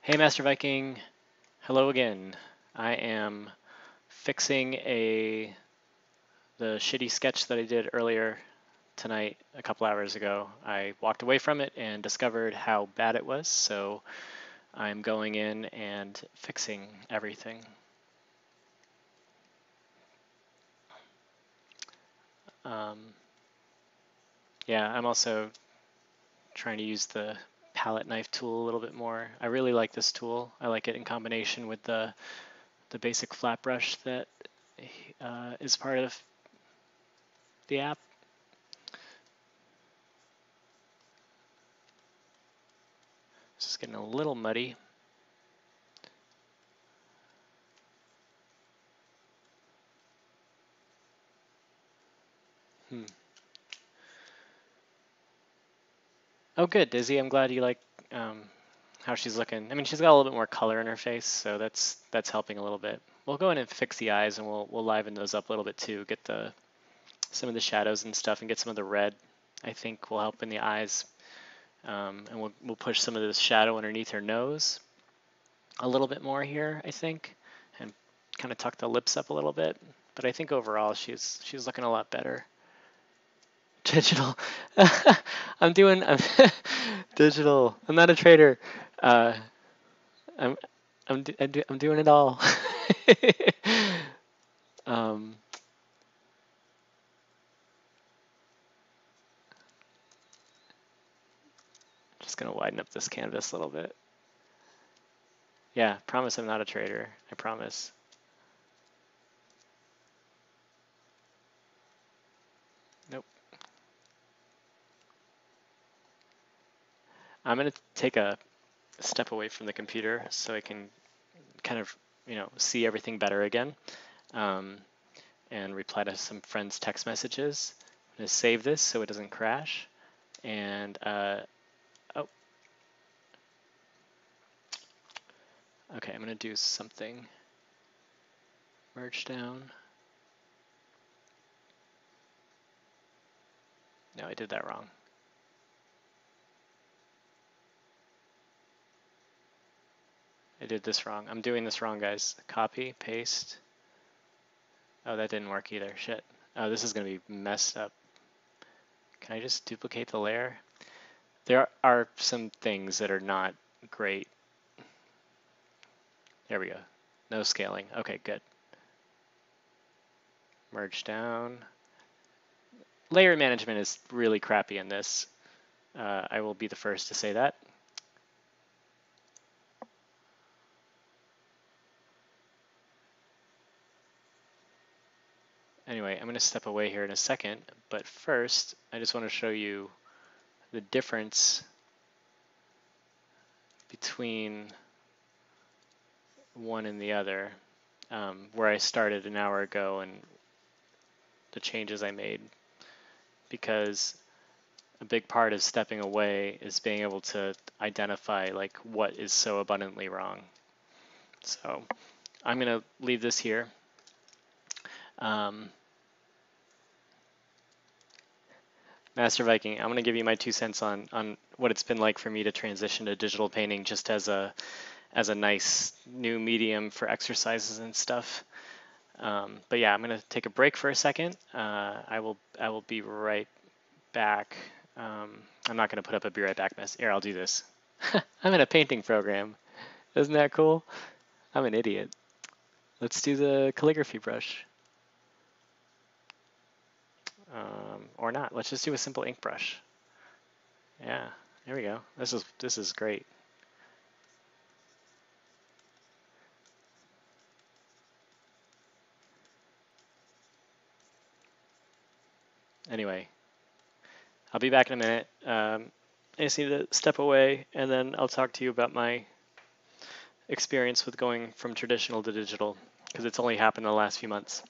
Hey Master Viking, hello again. I am fixing a the shitty sketch that I did earlier tonight a couple hours ago. I walked away from it and discovered how bad it was, so I'm going in and fixing everything. Um, yeah, I'm also trying to use the palette knife tool a little bit more. I really like this tool. I like it in combination with the the basic flat brush that uh, is part of the app. It's just getting a little muddy. Hmm. Oh, good, Dizzy. I'm glad you like um, how she's looking. I mean, she's got a little bit more color in her face, so that's that's helping a little bit. We'll go in and fix the eyes, and we'll we'll liven those up a little bit too. Get the some of the shadows and stuff, and get some of the red. I think will help in the eyes, um, and we'll we'll push some of this shadow underneath her nose a little bit more here. I think, and kind of tuck the lips up a little bit. But I think overall she's she's looking a lot better digital. I'm doing I'm digital. I'm not a trader. Uh, I'm I'm I'm doing it all. um, just gonna widen up this canvas a little bit. Yeah, promise I'm not a trader. I promise. Nope. I'm going to take a step away from the computer so I can kind of, you know, see everything better again um, and reply to some friends' text messages. I'm going to save this so it doesn't crash. And, uh, oh. Okay, I'm going to do something. Merge down. No, I did that wrong. I did this wrong. I'm doing this wrong, guys. Copy, paste. Oh, that didn't work either. Shit. Oh, this is going to be messed up. Can I just duplicate the layer? There are some things that are not great. There we go. No scaling. Okay, good. Merge down. Layer management is really crappy in this. Uh, I will be the first to say that. Anyway, I'm going to step away here in a second, but first I just want to show you the difference between one and the other, um, where I started an hour ago and the changes I made. Because a big part of stepping away is being able to identify like what is so abundantly wrong. So I'm going to leave this here. Um, Master Viking, I'm going to give you my two cents on on what it's been like for me to transition to digital painting, just as a as a nice new medium for exercises and stuff. Um, but yeah, I'm to take a break for a second. Uh, I will I will be right back. Um, I'm not to put up a be right back mess. Here, I'll do this. I'm in a painting program. Isn't that cool? I'm an idiot. Let's do the calligraphy brush. Um, or not. Let's just do a simple ink brush. Yeah, there we go. This is this is great. Anyway, I'll be back in a minute. Um, I just need to step away, and then I'll talk to you about my experience with going from traditional to digital, because it's only happened in the last few months.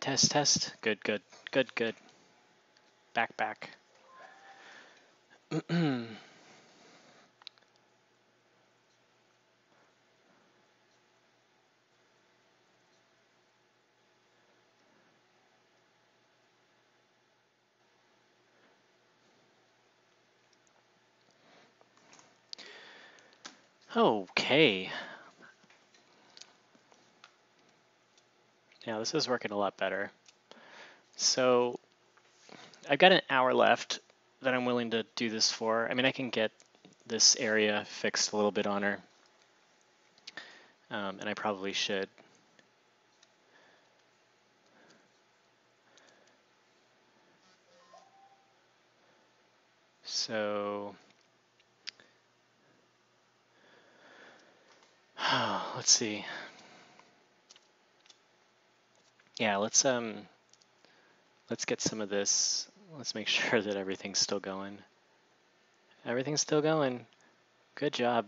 Test, test. Good, good, good, good. Back, back. okay. Now this is working a lot better. So I've got an hour left that I'm willing to do this for. I mean, I can get this area fixed a little bit on her. Um, and I probably should. So let's see. Yeah, let's um, let's get some of this. Let's make sure that everything's still going. Everything's still going. Good job,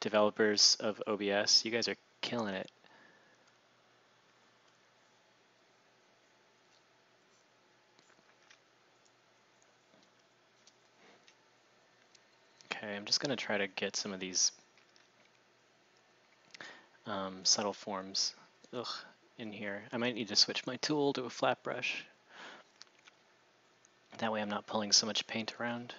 developers of OBS. You guys are killing it. Okay, I'm just going to try to get some of these um, subtle forms. Ugh, in here. I might need to switch my tool to a flat brush. That way I'm not pulling so much paint around.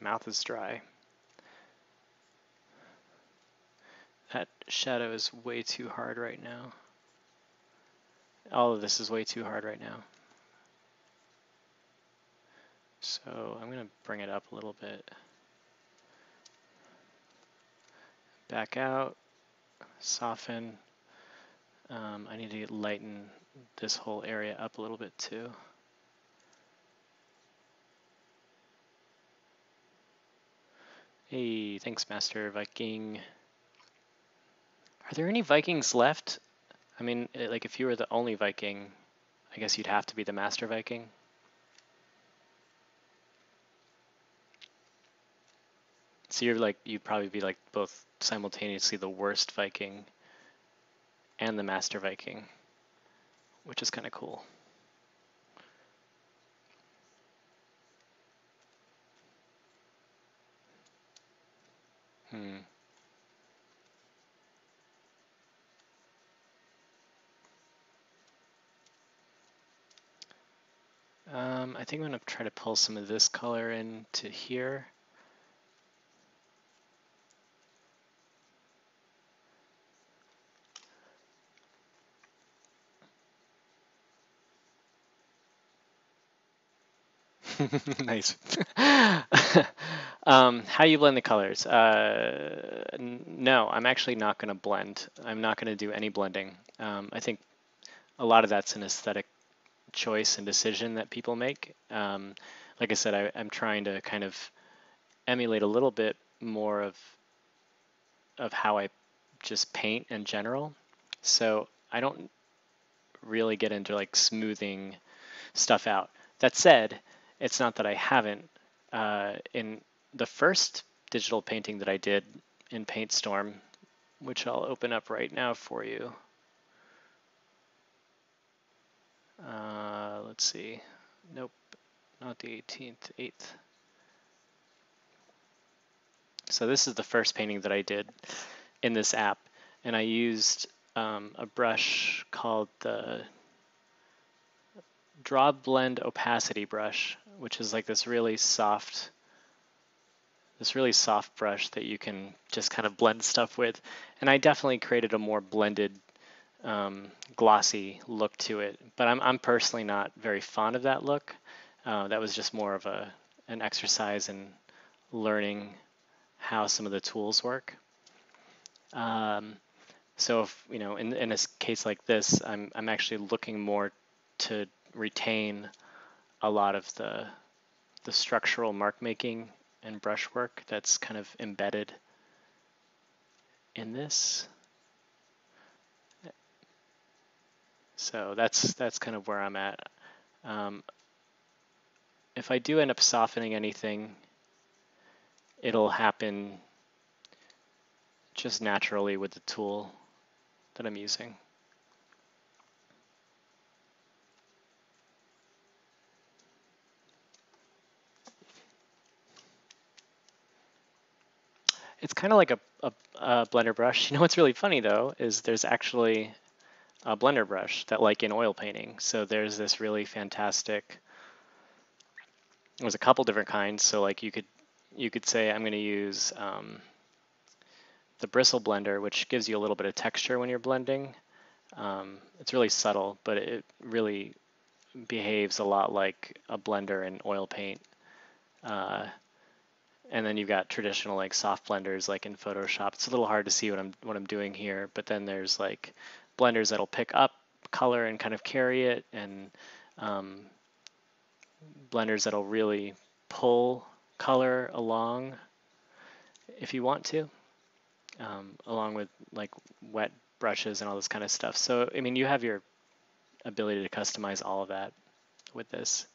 Mouth is dry. That shadow is way too hard right now. All of this is way too hard right now. So I'm going to bring it up a little bit. Back out, soften. Um, I need to lighten this whole area up a little bit too. Hey, thanks Master Viking. Are there any Vikings left? I mean, eh, like if you were the only Viking, I guess you'd have to be the Master Viking. So you're like, you'd probably be like both simultaneously the worst Viking and the Master Viking, which is kind of cool. Hmm. Um, I think I'm going to try to pull some of this color into here. nice. um, how you blend the colors? Uh, no, I'm actually not going to blend. I'm not going to do any blending. Um, I think a lot of that's an aesthetic choice and decision that people make. Um, like I said, I, am trying to kind of emulate a little bit more of of how I just paint in general. So I don't really get into like smoothing stuff out. That said, it's not that I haven't. Uh, in the first digital painting that I did in PaintStorm, which I'll open up right now for you. Uh, let's see. Nope, not the 18th, 8th. So this is the first painting that I did in this app, and I used um, a brush called the Draw Blend Opacity brush, which is like this really soft, this really soft brush that you can just kind of blend stuff with. And I definitely created a more blended um, glossy look to it. But I'm, I'm personally not very fond of that look. Uh, that was just more of a an exercise in learning how some of the tools work. Um, so if, you know, in, in a case like this, I'm, I'm actually looking more to retain a lot of the, the structural mark making and brushwork that's kind of embedded in this. So that's that's kind of where I'm at. Um, if I do end up softening anything, it'll happen just naturally with the tool that I'm using. It's kind of like a, a, a blender brush. You know what's really funny though is there's actually a blender brush that like in oil painting. So there's this really fantastic, there's a couple different kinds. So like you could, you could say I'm going to use um, the bristle blender, which gives you a little bit of texture when you're blending. Um, it's really subtle, but it really behaves a lot like a blender in oil paint. Uh, and then you've got traditional like soft blenders like in Photoshop. It's a little hard to see what I'm what I'm doing here, but then there's like blenders that'll pick up color and kind of carry it, and um, blenders that'll really pull color along if you want to, um, along with like wet brushes and all this kind of stuff. So, I mean, you have your ability to customize all of that with this.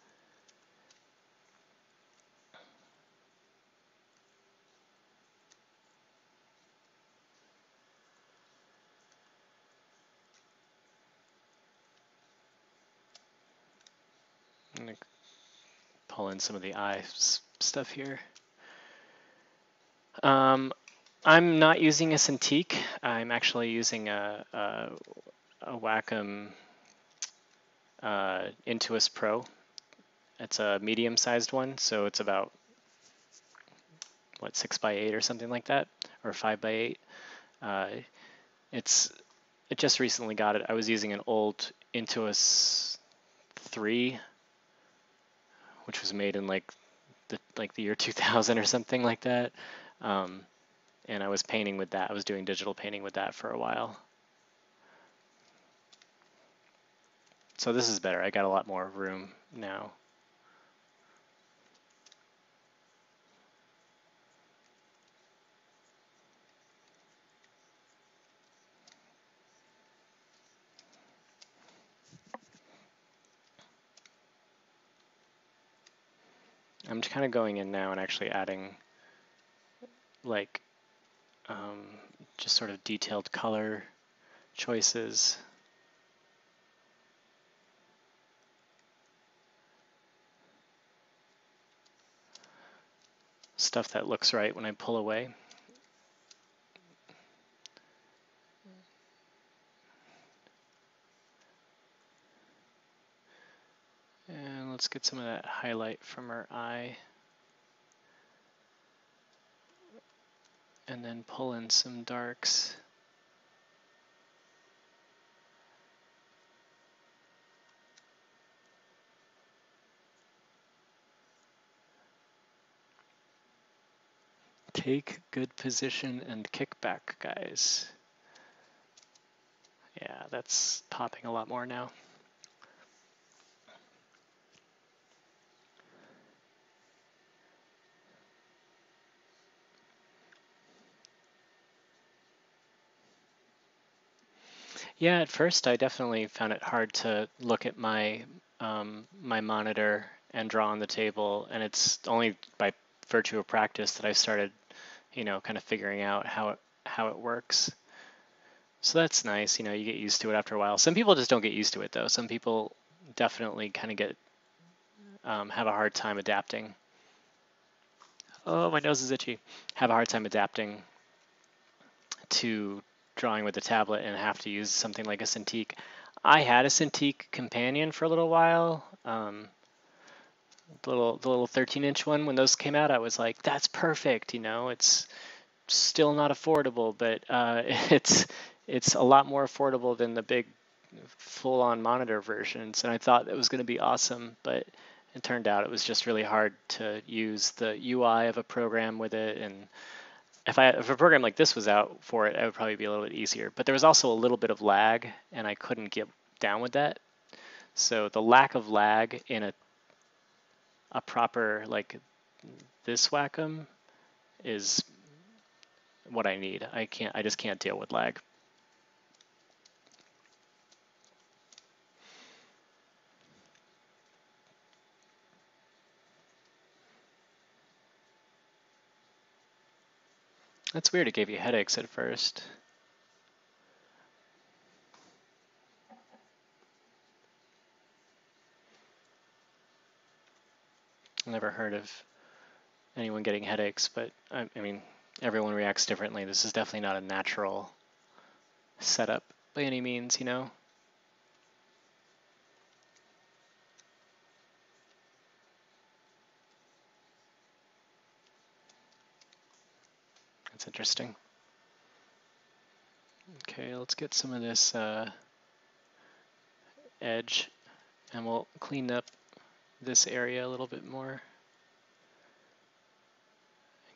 Some of the eye stuff here. Um, I'm not using a Cintiq. I'm actually using a, a, a Wacom uh, Intuos Pro. It's a medium-sized one, so it's about what six by eight or something like that, or five by eight. Uh, it's it just recently got it. I was using an old Intuos 3, which was made in like the like the year 2000 or something like that. Um, and I was painting with that. I was doing digital painting with that for a while. So this is better. I got a lot more room now. I'm kind of going in now and actually adding like um, just sort of detailed color choices. Stuff that looks right when I pull away. And let's get some of that highlight from our eye. And then pull in some darks. Take good position and kick back, guys. Yeah, that's popping a lot more now. Yeah, at first I definitely found it hard to look at my um, my monitor and draw on the table, and it's only by virtue of practice that I started, you know, kind of figuring out how it how it works. So that's nice, you know, you get used to it after a while. Some people just don't get used to it though. Some people definitely kind of get um, have a hard time adapting. Oh, my nose is itchy. Have a hard time adapting to drawing with a tablet and have to use something like a Cintiq. I had a Cintiq companion for a little while. Um, the little the little 13 inch one when those came out, I was like, that's perfect. You know, it's still not affordable, but uh, it's it's a lot more affordable than the big full on monitor versions. And I thought it was going to be awesome, but it turned out it was just really hard to use the UI of a program with it and if I if a program like this was out for it, it would probably be a little bit easier. But there was also a little bit of lag, and I couldn't get down with that. So the lack of lag in a a proper like this Wacom is what I need. I can't. I just can't deal with lag. That's weird, it gave you headaches at first. Never heard of anyone getting headaches, but I, I mean, everyone reacts differently. This is definitely not a natural setup by any means, you know? That's interesting. Okay, let's get some of this uh, edge and we'll clean up this area a little bit more.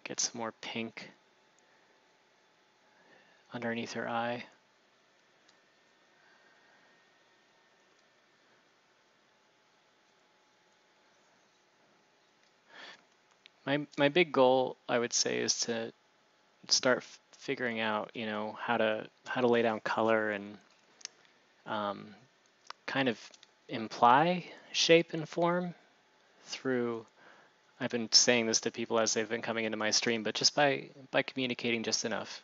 Get some more pink underneath her eye. My, my big goal, I would say, is to start figuring out, you know, how to how to lay down color and um, kind of imply shape and form through. I've been saying this to people as they've been coming into my stream, but just by by communicating just enough.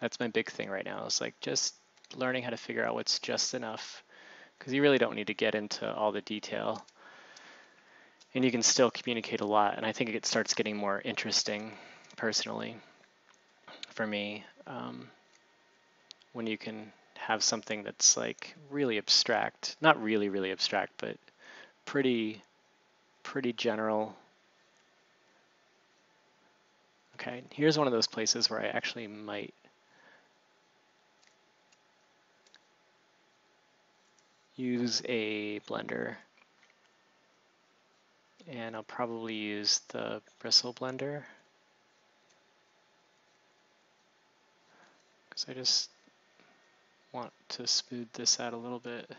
That's my big thing right now. It's like just learning how to figure out what's just enough, because you really don't need to get into all the detail. and you can still communicate a lot. And I think it starts getting more interesting personally for me um, when you can have something that's like really abstract, not really, really abstract, but pretty, pretty general. Okay, here's one of those places where I actually might use a blender and I'll probably use the bristle blender because I just want to smooth this out a little bit.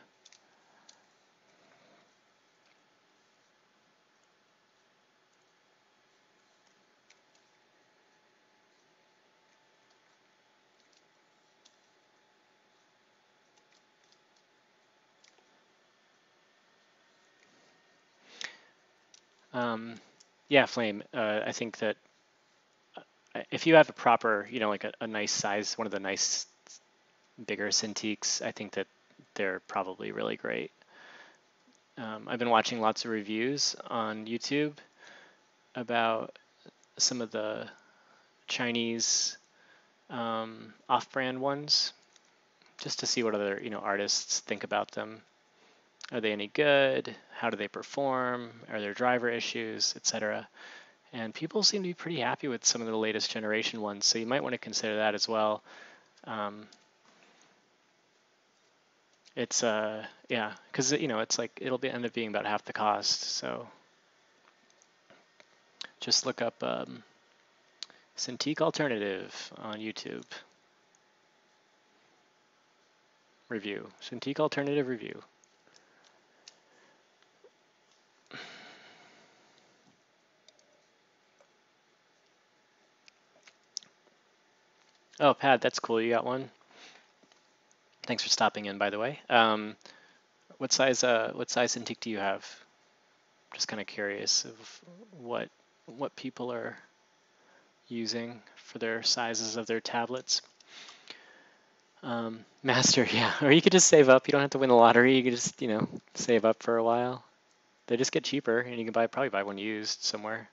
Um, yeah, Flame. Uh, I think that if you have a proper, you know, like a, a, nice size, one of the nice bigger Cintiqs, I think that they're probably really great. Um, I've been watching lots of reviews on YouTube about some of the Chinese um, off-brand ones, just to see what other you know artists think about them. Are they any good? How do they perform? Are there driver issues, etc.? And people seem to be pretty happy with some of the latest generation ones, so you might want to consider that as well. Um, it's uh yeah, because you know it's like it'll be end up being about half the cost. So just look up um, Cintiq Alternative on YouTube. Review Cintiq Alternative review. Oh, Pad, that's cool. You got one. Thanks for stopping in, by the way. Um, what size uh, what size Cintiq do you have? Just kind of curious of what what people are using for their sizes of their tablets. Um, master, yeah. Or you could just save up. You don't have to win the lottery. You could just, you know, save up for a while. They just get cheaper, and you can buy probably buy one used somewhere.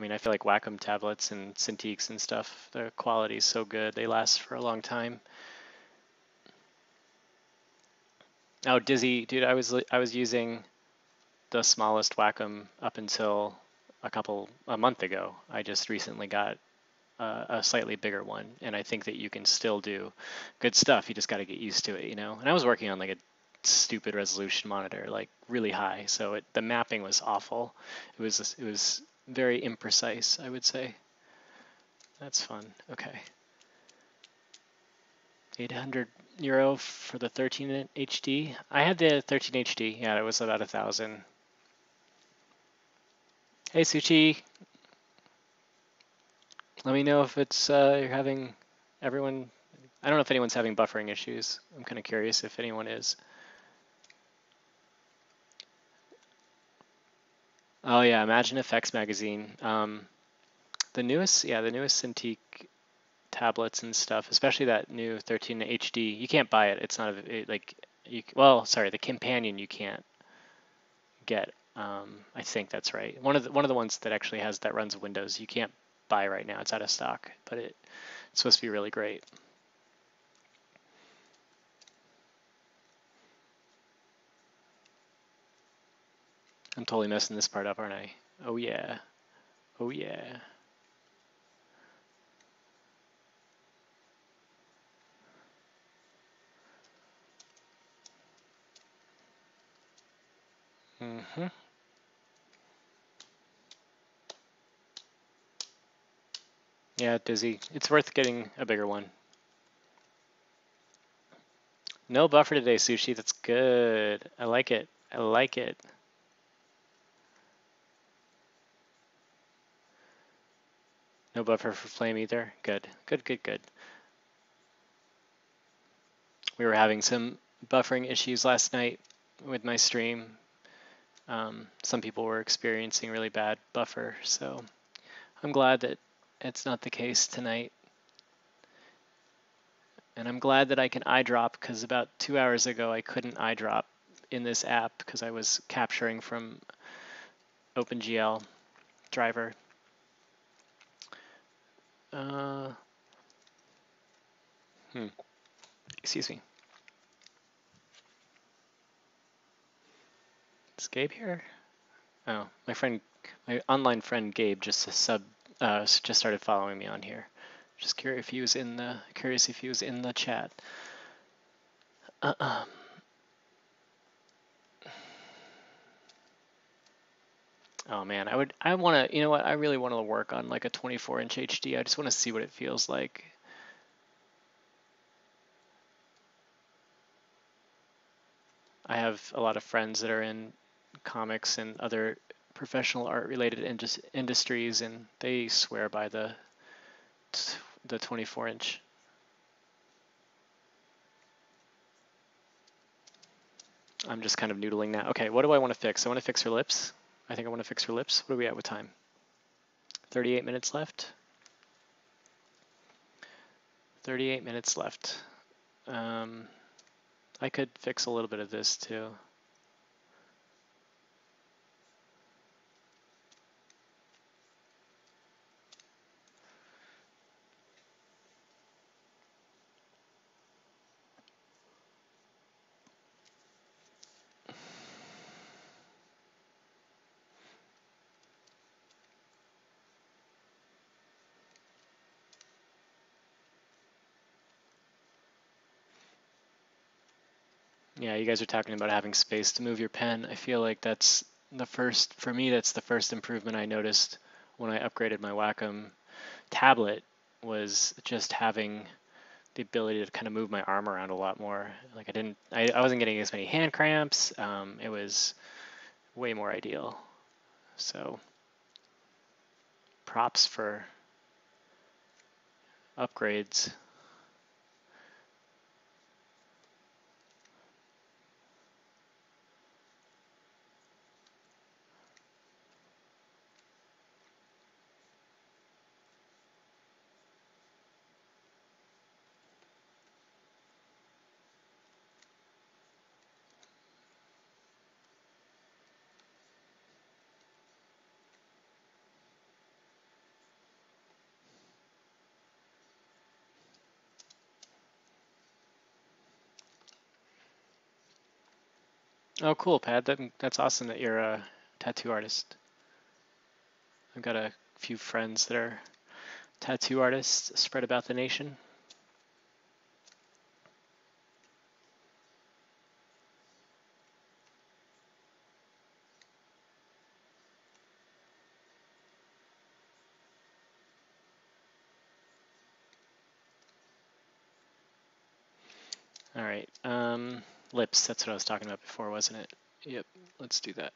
I mean, I feel like Wacom tablets and Cintiqs and stuff, the quality is so good. They last for a long time. Oh, Dizzy, dude, I was I was using the smallest Wacom up until a couple a month ago. I just recently got uh, a slightly bigger one, and I think that you can still do good stuff. You just got to get used to it, you know. And I was working on like a stupid resolution monitor, like really high, so it, the mapping was awful. It was it was very imprecise, I would say. That's fun. Okay. 800 euro for the 13 HD. I had the 13 HD. Yeah, it was about a thousand. Hey, Suchi. Let me know if it's uh, you're having everyone. I don't know if anyone's having buffering issues. I'm kind of curious if anyone is. Oh yeah, ImagineFX magazine. Um, the newest, yeah, the newest Cintiq tablets and stuff, especially that new 13 HD. You can't buy it. It's not a, it, like you. Well, sorry, the companion you can't get. Um, I think that's right. One of the one of the ones that actually has that runs Windows. You can't buy right now. It's out of stock, but it, it's supposed to be really great. I'm totally messing this part up, aren't I? Oh yeah. Oh yeah. Mm-hmm. Yeah, Dizzy. It's worth getting a bigger one. No buffer today, Sushi. That's good. I like it. I like it. No buffer for flame either. Good, good, good, good. We were having some buffering issues last night with my stream. Um, some people were experiencing really bad buffer, so I'm glad that it's not the case tonight. And I'm glad that I can eyedrop because about two hours ago I couldn't eyedrop in this app because I was capturing from OpenGL driver. Uh, hmm. Excuse me. Is Gabe here? Oh, my friend, my online friend Gabe just sub uh, just started following me on here. Just curious if he was in the curious if he was in the chat. Uh -uh. Oh man, I would I want to you know what I really want to work on like a 24 inch HD. I just want to see what it feels like. I have a lot of friends that are in comics and other professional art related indus industries and they swear by the the 24 inch. I'm just kind of noodling now. Okay, what do I want to fix? I want to fix her lips. I think I want to fix her lips. What are we at with time? 38 minutes left. 38 minutes left. Um, I could fix a little bit of this too. You guys are talking about having space to move your pen. I feel like that's the first, for me, that's the first improvement I noticed when I upgraded my Wacom tablet was just having the ability to kind of move my arm around a lot more. Like I didn't, I, I wasn't getting as many hand cramps. Um, it was way more ideal. So props for upgrades. Oh, cool, Pad. That, that's awesome that you're a tattoo artist. I've got a few friends that are tattoo artists spread about the nation. All right. Um, Lips, that's what I was talking about before, wasn't it? Yep, let's do that.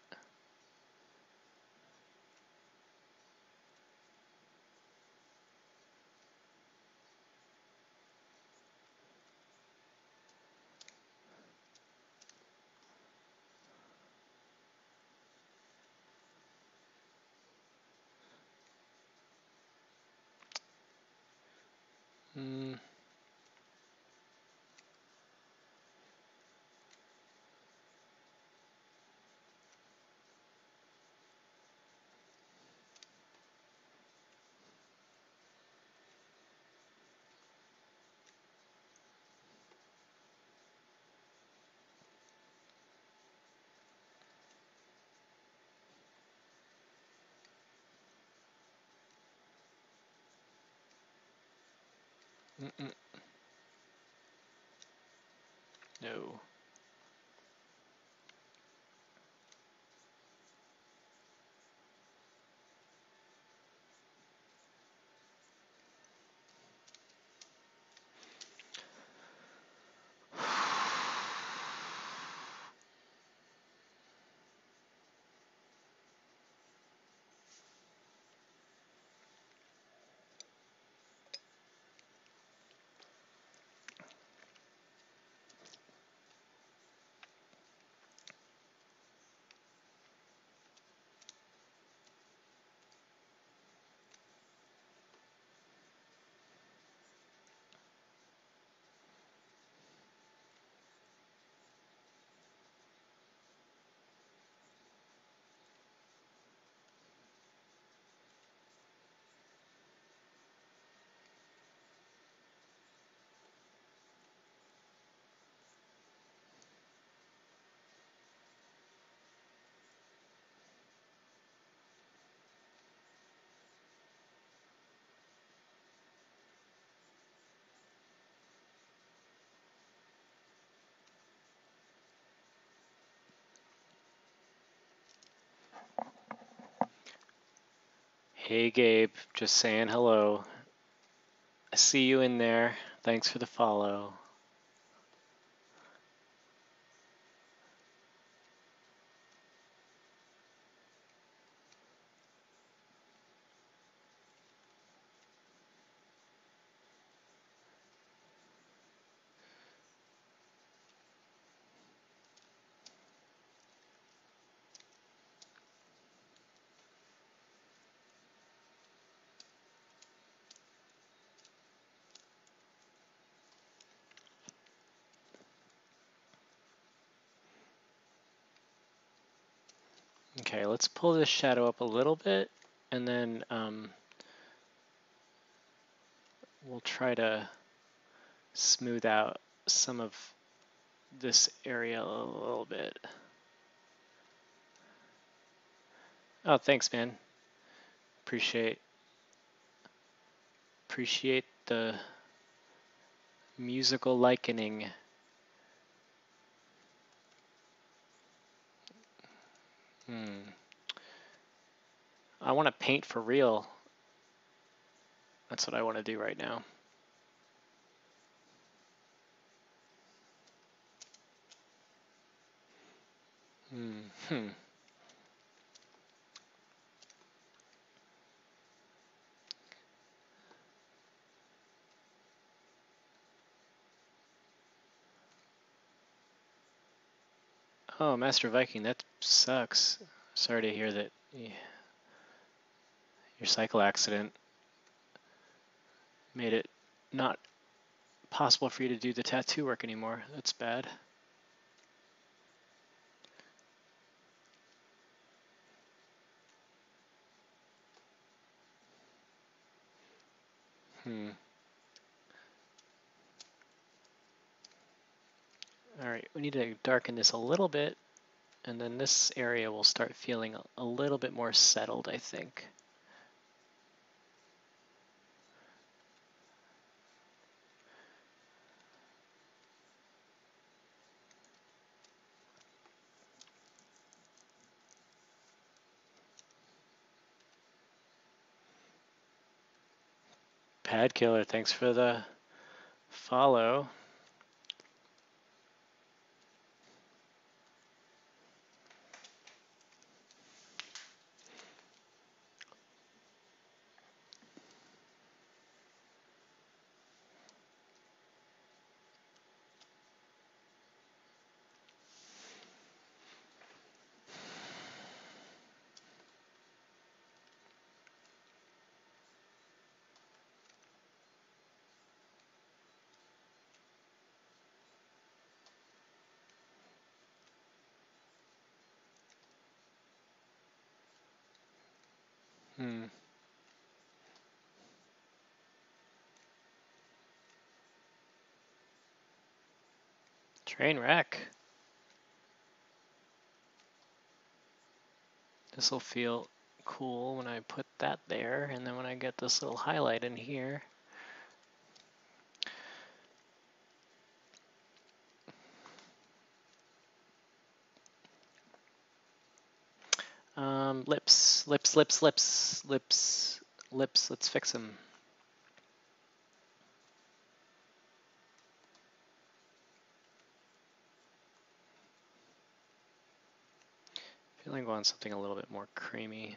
Mm -mm. No. Hey Gabe, just saying hello. I see you in there. Thanks for the follow. Okay, let's pull this shadow up a little bit and then um, we'll try to smooth out some of this area a little bit. Oh, thanks, man. Appreciate appreciate the musical likening. Hmm. I want to paint for real. That's what I want to do right now. Hmm. hmm. Oh, Master Viking, that sucks. Sorry to hear that your cycle accident made it not possible for you to do the tattoo work anymore. That's bad. Hmm. All right, we need to darken this a little bit, and then this area will start feeling a little bit more settled, I think. Killer, thanks for the follow. Train wreck. This will feel cool when I put that there, and then when I get this little highlight in here. Um, lips, lips, lips, lips, lips, lips, let's fix them. Feeling I want something a little bit more creamy.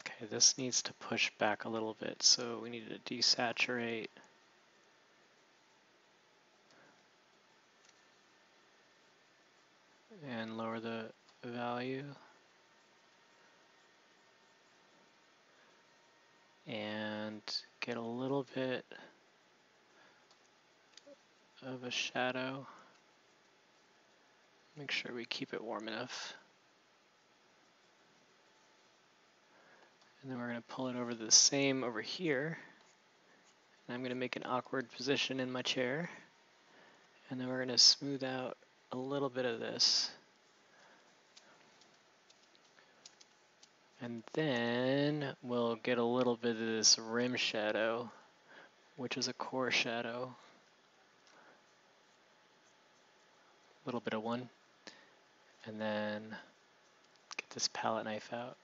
Okay, this needs to push back a little bit, so we need to desaturate. And lower the value. And get a little bit of a shadow. Make sure we keep it warm enough. And then we're going to pull it over the same over here. And I'm going to make an awkward position in my chair. And then we're going to smooth out a little bit of this. And then we'll get a little bit of this rim shadow, which is a core shadow. A little bit of one. And then get this palette knife out.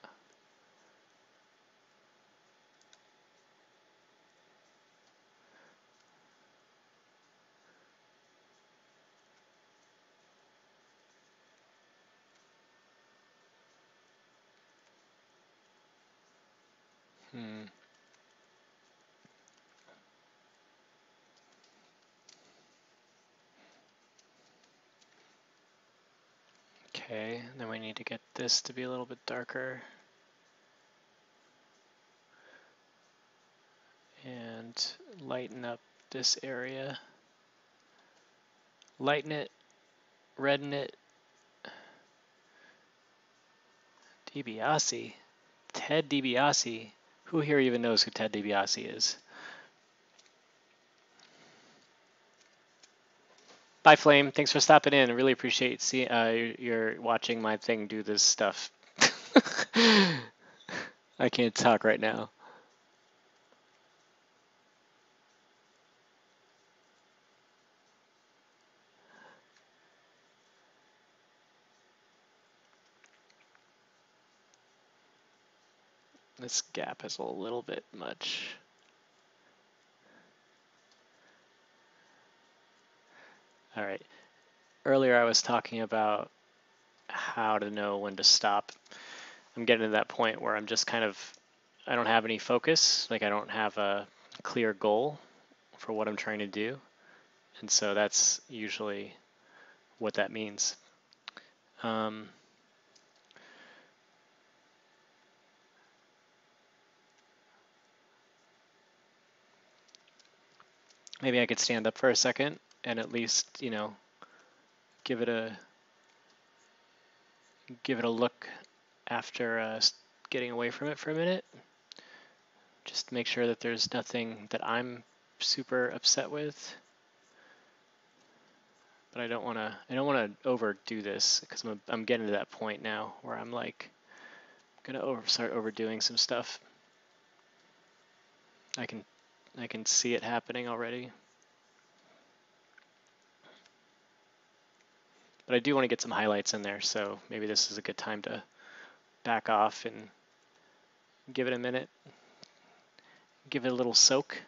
Hmm. Okay, then we need to get this to be a little bit darker. And lighten up this area. Lighten it, redden it. DiBiase, Ted DiBiase. Who here even knows who Ted DiBiase is? Bye, Flame. Thanks for stopping in. I really appreciate see uh, you're watching my thing do this stuff. I can't talk right now. This gap is a little bit much. All right. Earlier I was talking about how to know when to stop. I'm getting to that point where I'm just kind of, I don't have any focus. Like I don't have a clear goal for what I'm trying to do. And so that's usually what that means. Um, maybe I could stand up for a second and at least, you know, give it a give it a look after uh, getting away from it for a minute. Just make sure that there's nothing that I'm super upset with. But I don't want to I don't want to overdo this because I'm I'm getting to that point now where I'm like I'm gonna over start overdoing some stuff. I can I can see it happening already. But I do want to get some highlights in there, so maybe this is a good time to back off and give it a minute. Give it a little soak.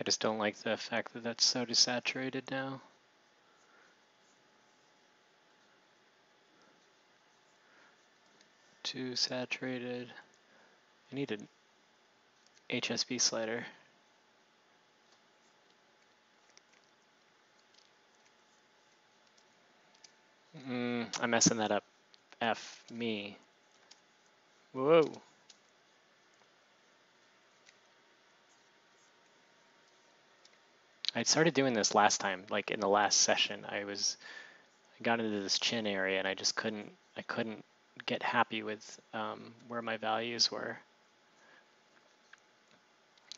I just don't like the fact that that's so desaturated now. Too saturated. I need an HSB slider. Mm, I'm messing that up. F me. Whoa. I started doing this last time, like in the last session. I was I got into this chin area and I just couldn't I couldn't get happy with um, where my values were.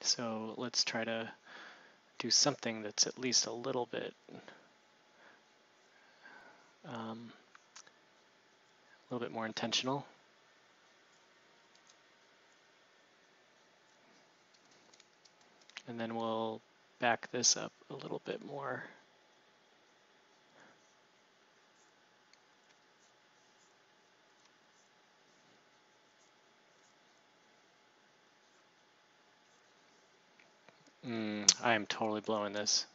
So let's try to do something that's at least a little bit um, a little bit more intentional. And then we'll back this up a little bit more. Mm, I am totally blowing this.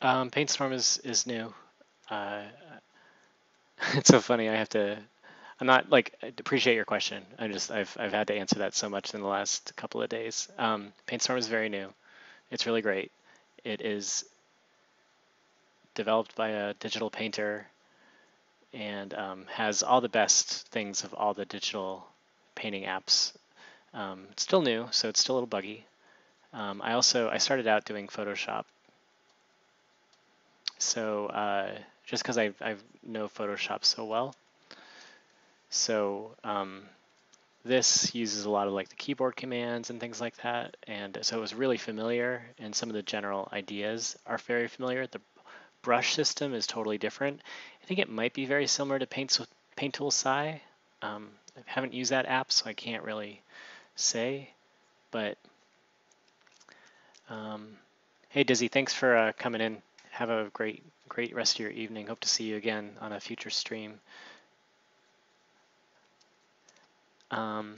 Um, Paintstorm is is new. Uh, it's so funny. I have to. I'm not like I appreciate your question. I just I've I've had to answer that so much in the last couple of days. Um, Paintstorm is very new. It's really great. It is developed by a digital painter and um, has all the best things of all the digital painting apps. Um, it's still new, so it's still a little buggy. Um, I also I started out doing Photoshop so uh, just because I I know Photoshop so well, so um, this uses a lot of like the keyboard commands and things like that, and so it was really familiar, and some of the general ideas are very familiar. The brush system is totally different. I think it might be very similar to Paint Paint Tool Sai. Um, I haven't used that app, so I can't really say, but um, hey Dizzy, thanks for uh, coming in have a great, great rest of your evening. Hope to see you again on a future stream. Um,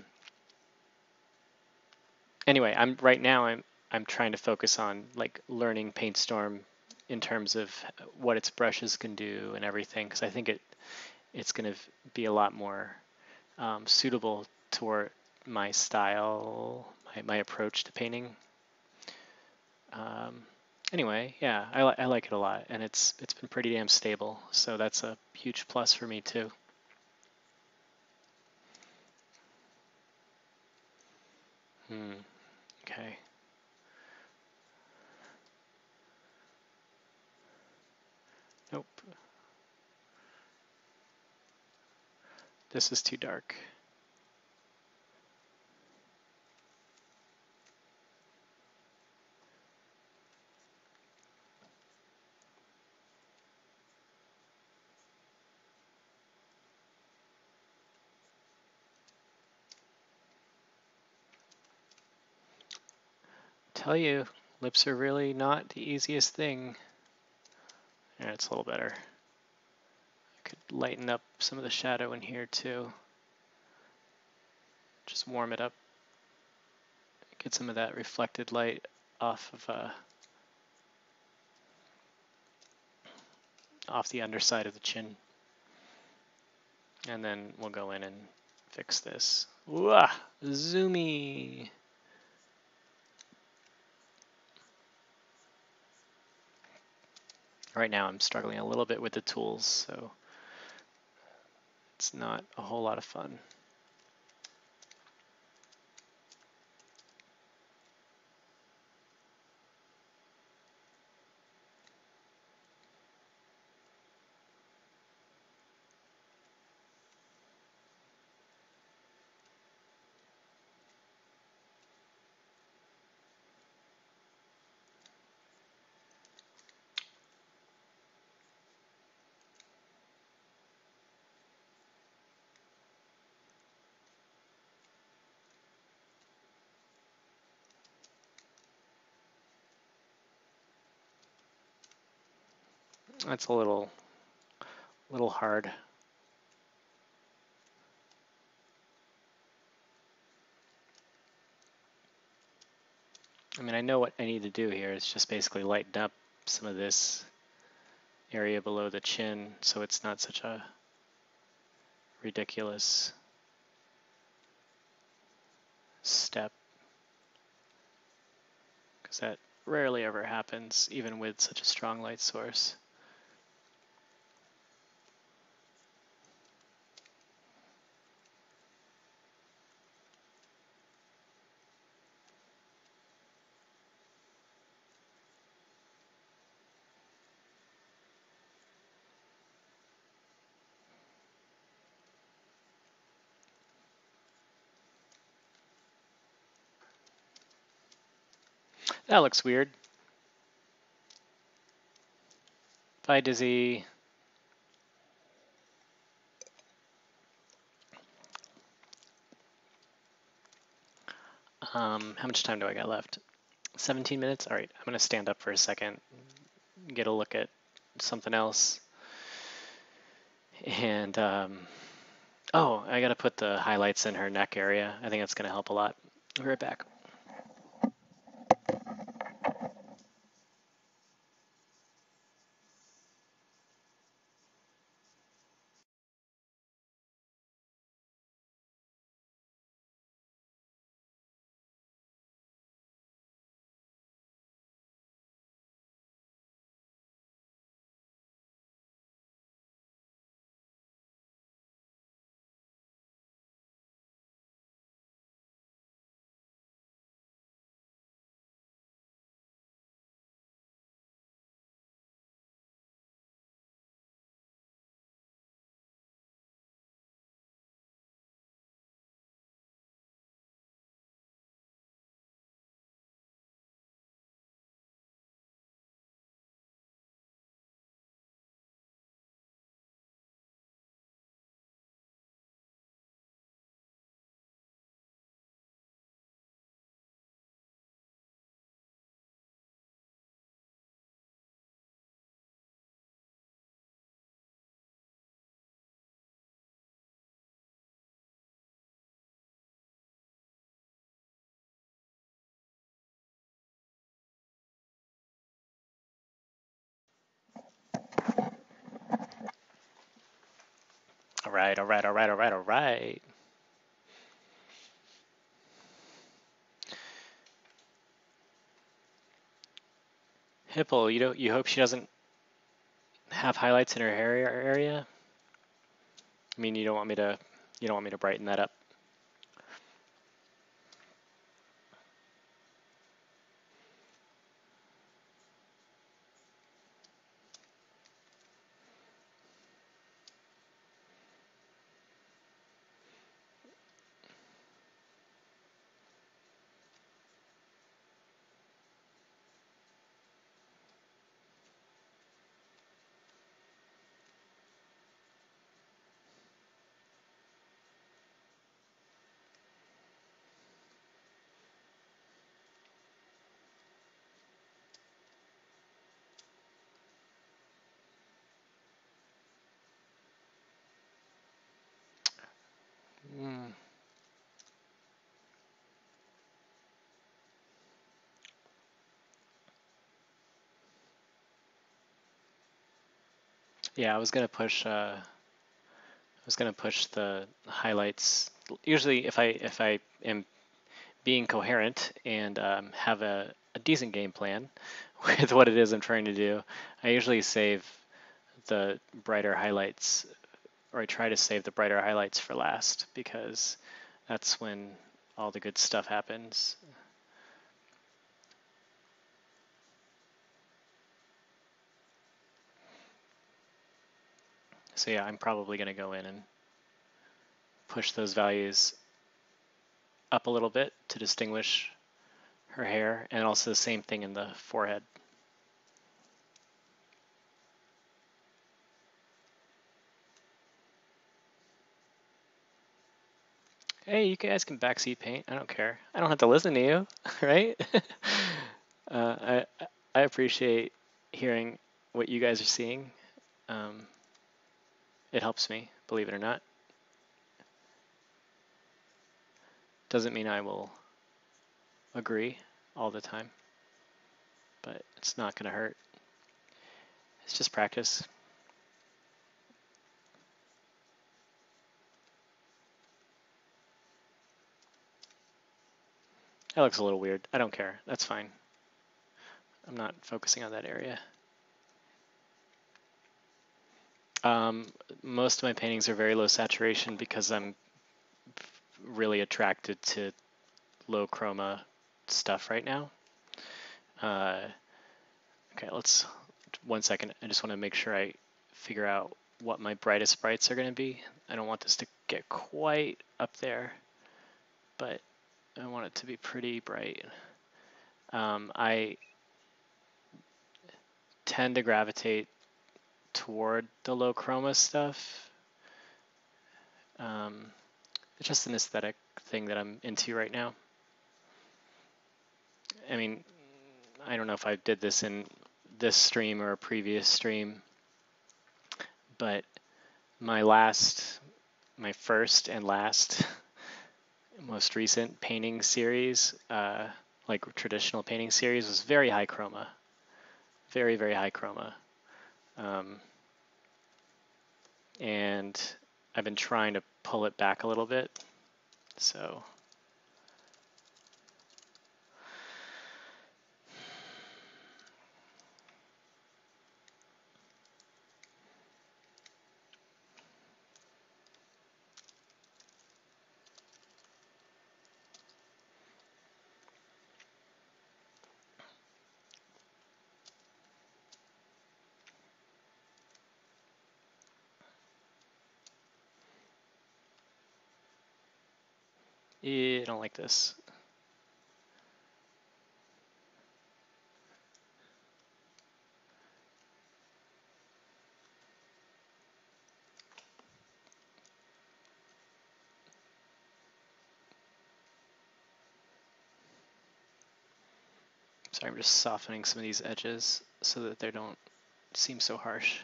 anyway, I'm right now. I'm I'm trying to focus on like learning PaintStorm in terms of what its brushes can do and everything, because I think it it's going to be a lot more um, suitable toward my style, my, my approach to painting. Um, anyway, yeah, I, li I like it a lot, and it's it's been pretty damn stable, so that's a huge plus for me too. Hmm. Okay. Nope. This is too dark. Tell you, lips are really not the easiest thing. Yeah, it's a little better. I could lighten up some of the shadow in here too. Just warm it up. Get some of that reflected light off of uh, off the underside of the chin. And then we'll go in and fix this. Wah! Zoomy! Right now I'm struggling a little bit with the tools, so it's not a whole lot of fun. That's a little, little hard. I mean, I know what I need to do here. It's just basically lighten up some of this area below the chin so it's not such a ridiculous step. Because that rarely ever happens, even with such a strong light source. That looks weird. Bye, Dizzy. Um, how much time do I got left? 17 minutes? All right, I'm going to stand up for a second, get a look at something else. And, um, oh, I got to put the highlights in her neck area. I think that's going to help a lot. Be right back. All right, all right, all right, all right, all right. Hipple, you don't. You hope she doesn't have highlights in her hair area. I mean, you don't want me to. You don't want me to brighten that up. Yeah, I was gonna push. Uh, I was gonna push the highlights. Usually, if I if I am being coherent and um, have a, a decent game plan with what it is I'm trying to do, I usually save the brighter highlights, or I try to save the brighter highlights for last because that's when all the good stuff happens. So yeah, I'm probably going to go in and push those values up a little bit to distinguish her hair and also the same thing in the forehead. Hey, you guys can backseat paint. I don't care. I don't have to listen to you, right? uh, I I appreciate hearing what you guys are seeing. Um, it helps me, believe it or not. Doesn't mean I will agree all the time, but it's not going to hurt. It's just practice. That looks a little weird. I don't care. That's fine. I'm not focusing on that area. Um, most of my paintings are very low saturation because I'm really attracted to low chroma stuff right now. Uh, okay, let's, one second. I just want to make sure I figure out what my brightest brights are going to be. I don't want this to get quite up there, but I want it to be pretty bright. Um, I tend to gravitate toward the low chroma stuff. Um, it's just an aesthetic thing that I'm into right now. I mean, I don't know if I did this in this stream or a previous stream, but my last, my first and last, most recent painting series, uh, like traditional painting series, was very high chroma, very very high chroma, um, and I've been trying to pull it back a little bit, so. Yeah, I don't like this. Sorry, I'm just softening some of these edges so that they don't seem so harsh.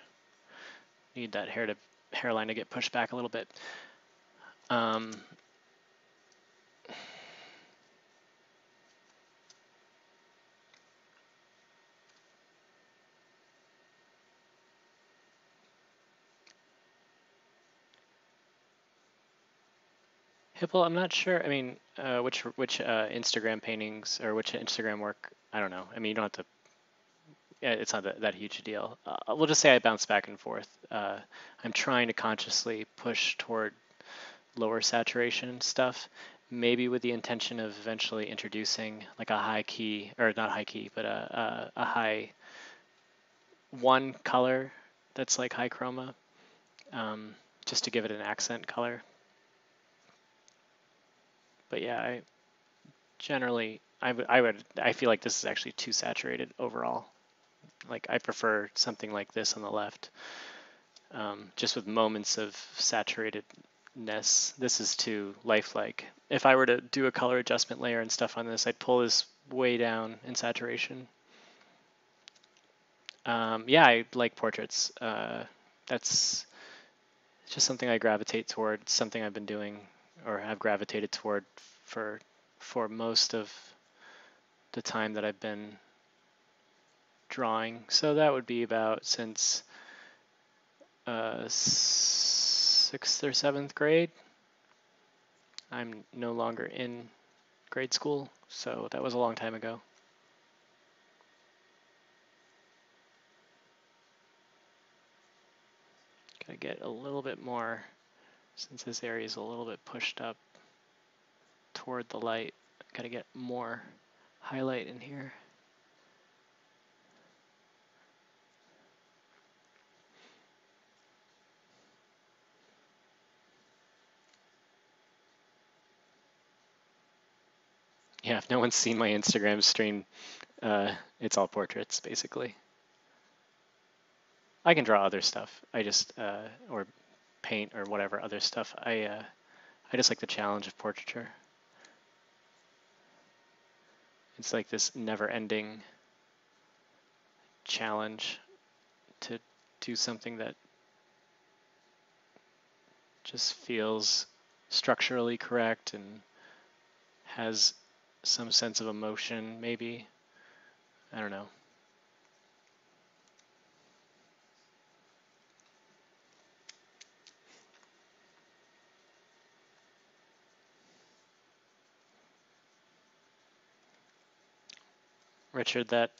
Need that hair to hairline to get pushed back a little bit. Um, Hipple, I'm not sure. I mean, uh, which which uh, Instagram paintings or which Instagram work? I don't know. I mean, you don't have to. It's not that, that huge a deal. Uh, we'll just say I bounce back and forth. Uh, I'm trying to consciously push toward lower saturation stuff, maybe with the intention of eventually introducing like a high key or not high key, but a a, a high one color that's like high chroma, um, just to give it an accent color but yeah, I generally I I would I feel like this is actually too saturated overall. Like I prefer something like this on the left, um, just with moments of saturatedness. This is too lifelike. If I were to do a color adjustment layer and stuff on this, I'd pull this way down in saturation. Um, yeah, I like portraits. Uh, that's just something I gravitate toward. Something I've been doing or have gravitated toward for for most of the time that I've been drawing. So that would be about since uh, sixth or seventh grade. I'm no longer in grade school, so that was a long time ago. Gotta get a little bit more since this area is a little bit pushed up toward the light, I've gotta get more highlight in here. Yeah, if no one's seen my Instagram stream, uh, it's all portraits basically. I can draw other stuff. I just, uh, or paint or whatever other stuff. I uh, I just like the challenge of portraiture. It's like this never-ending challenge to do something that just feels structurally correct and has some sense of emotion, maybe. I don't know. Richard, that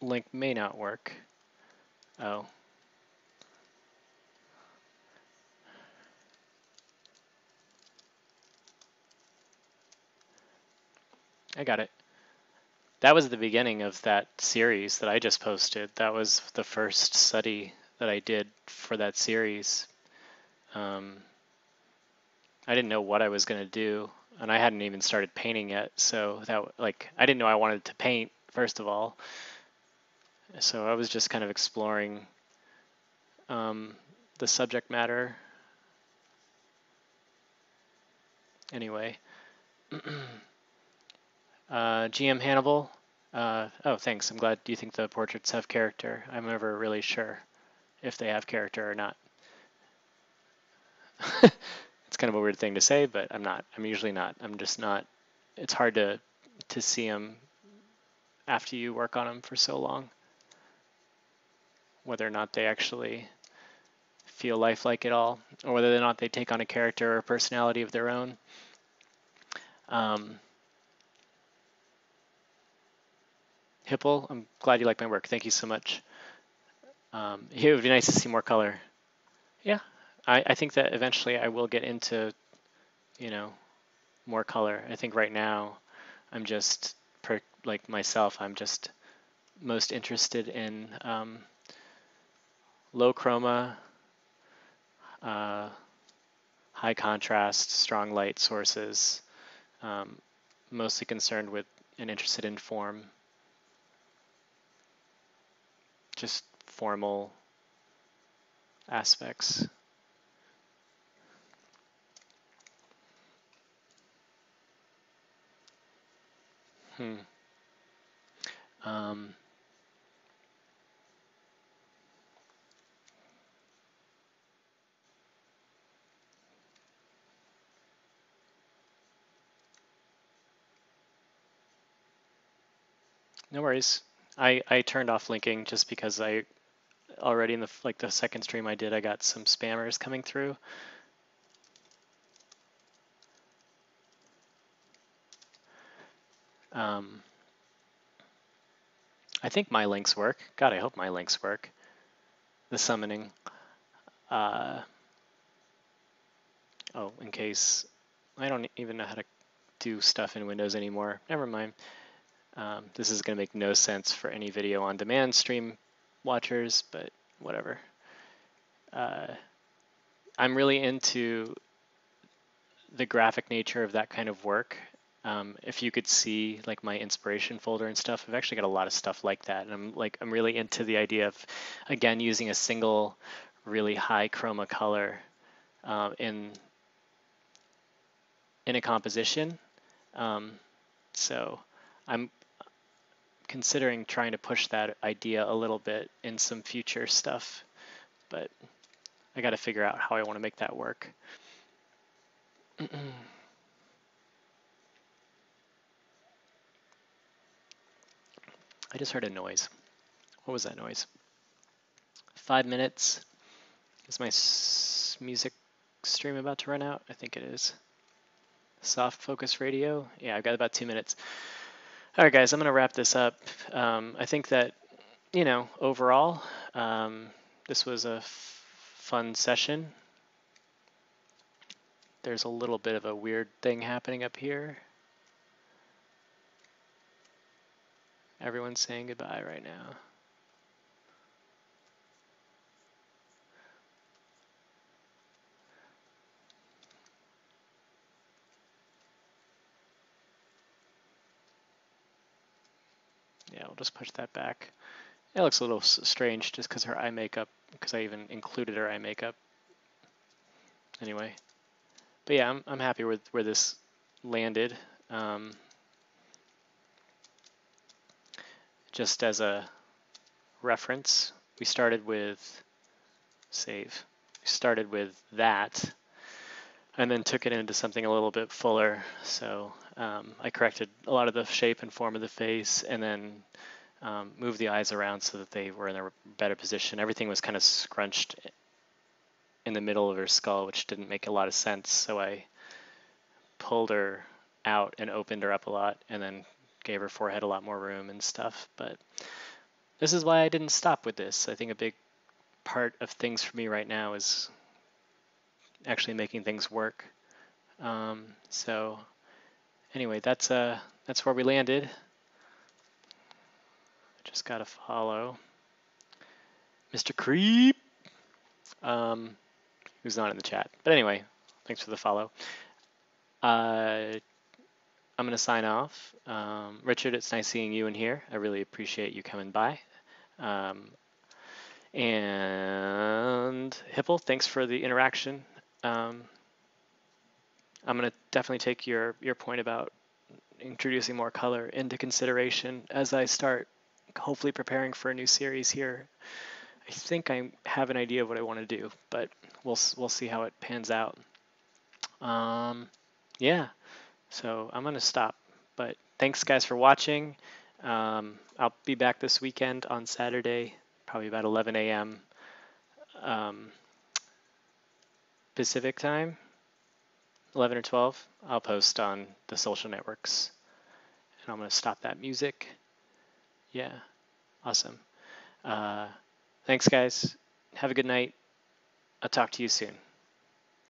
link may not work. Oh. I got it. That was the beginning of that series that I just posted. That was the first study that I did for that series. Um, I didn't know what I was going to do, and I hadn't even started painting yet. So that like I didn't know I wanted to paint first of all. So I was just kind of exploring um, the subject matter. Anyway, uh, GM Hannibal. Uh, oh, thanks. I'm glad. You think the portraits have character? I'm never really sure if they have character or not. it's kind of a weird thing to say, but I'm not. I'm usually not. I'm just not. It's hard to to see them after you work on them for so long. Whether or not they actually feel lifelike at all, or whether or not they take on a character or personality of their own. Um, Hipple, I'm glad you like my work. Thank you so much. Um, it would be nice to see more color. Yeah, I, I think that eventually I will get into, you know, more color. I think right now I'm just, per, like myself, I'm just most interested in um, low chroma, uh, high contrast, strong light sources, um, mostly concerned with and interested in form. Just formal aspects. Hmm. Um, no worries. I, I turned off linking just because I already in the like the second stream I did I got some spammers coming through Um, I think my links work. God, I hope my links work. The summoning. Uh, oh, in case I don't even know how to do stuff in Windows anymore. Never mind. Um, this is going to make no sense for any video on demand stream watchers, but whatever. Uh, I'm really into the graphic nature of that kind of work um, if you could see like my inspiration folder and stuff, I've actually got a lot of stuff like that. And I'm like, I'm really into the idea of, again, using a single really high chroma color uh, in, in a composition. Um, so I'm considering trying to push that idea a little bit in some future stuff, but I got to figure out how I want to make that work. I just heard a noise. What was that noise? Five minutes. Is my music stream about to run out? I think it is. Soft focus radio. Yeah, I've got about two minutes. All right, guys, I'm going to wrap this up. Um, I think that, you know, overall, um, this was a fun session. There's a little bit of a weird thing happening up here. Everyone's saying goodbye right now. Yeah, we'll just push that back. It looks a little strange just because her eye makeup, because I even included her eye makeup. Anyway, but yeah, I'm, I'm happy with where this landed. Um, just as a reference, we started with save. We started with that and then took it into something a little bit fuller. So um, I corrected a lot of the shape and form of the face and then um, moved the eyes around so that they were in a better position. Everything was kind of scrunched in the middle of her skull, which didn't make a lot of sense. So I pulled her out and opened her up a lot and then gave her forehead a lot more room and stuff. But this is why I didn't stop with this. I think a big part of things for me right now is actually making things work. Um, so anyway, that's uh that's where we landed. Just gotta follow Mr. Creep, um, who's not in the chat. But anyway, thanks for the follow. Uh, I'm going to sign off. Um, Richard, it's nice seeing you in here. I really appreciate you coming by. Um, and Hipple, thanks for the interaction. Um, I'm going to definitely take your, your point about introducing more color into consideration as I start hopefully preparing for a new series here. I think I have an idea of what I want to do, but we'll we'll see how it pans out. Um, yeah, so I'm gonna stop. But thanks guys for watching. Um, I'll be back this weekend on Saturday, probably about 11 a.m. Um, Pacific time, 11 or 12. I'll post on the social networks. And I'm gonna stop that music. Yeah, awesome. Uh, thanks, guys. Have a good night. I'll talk to you soon.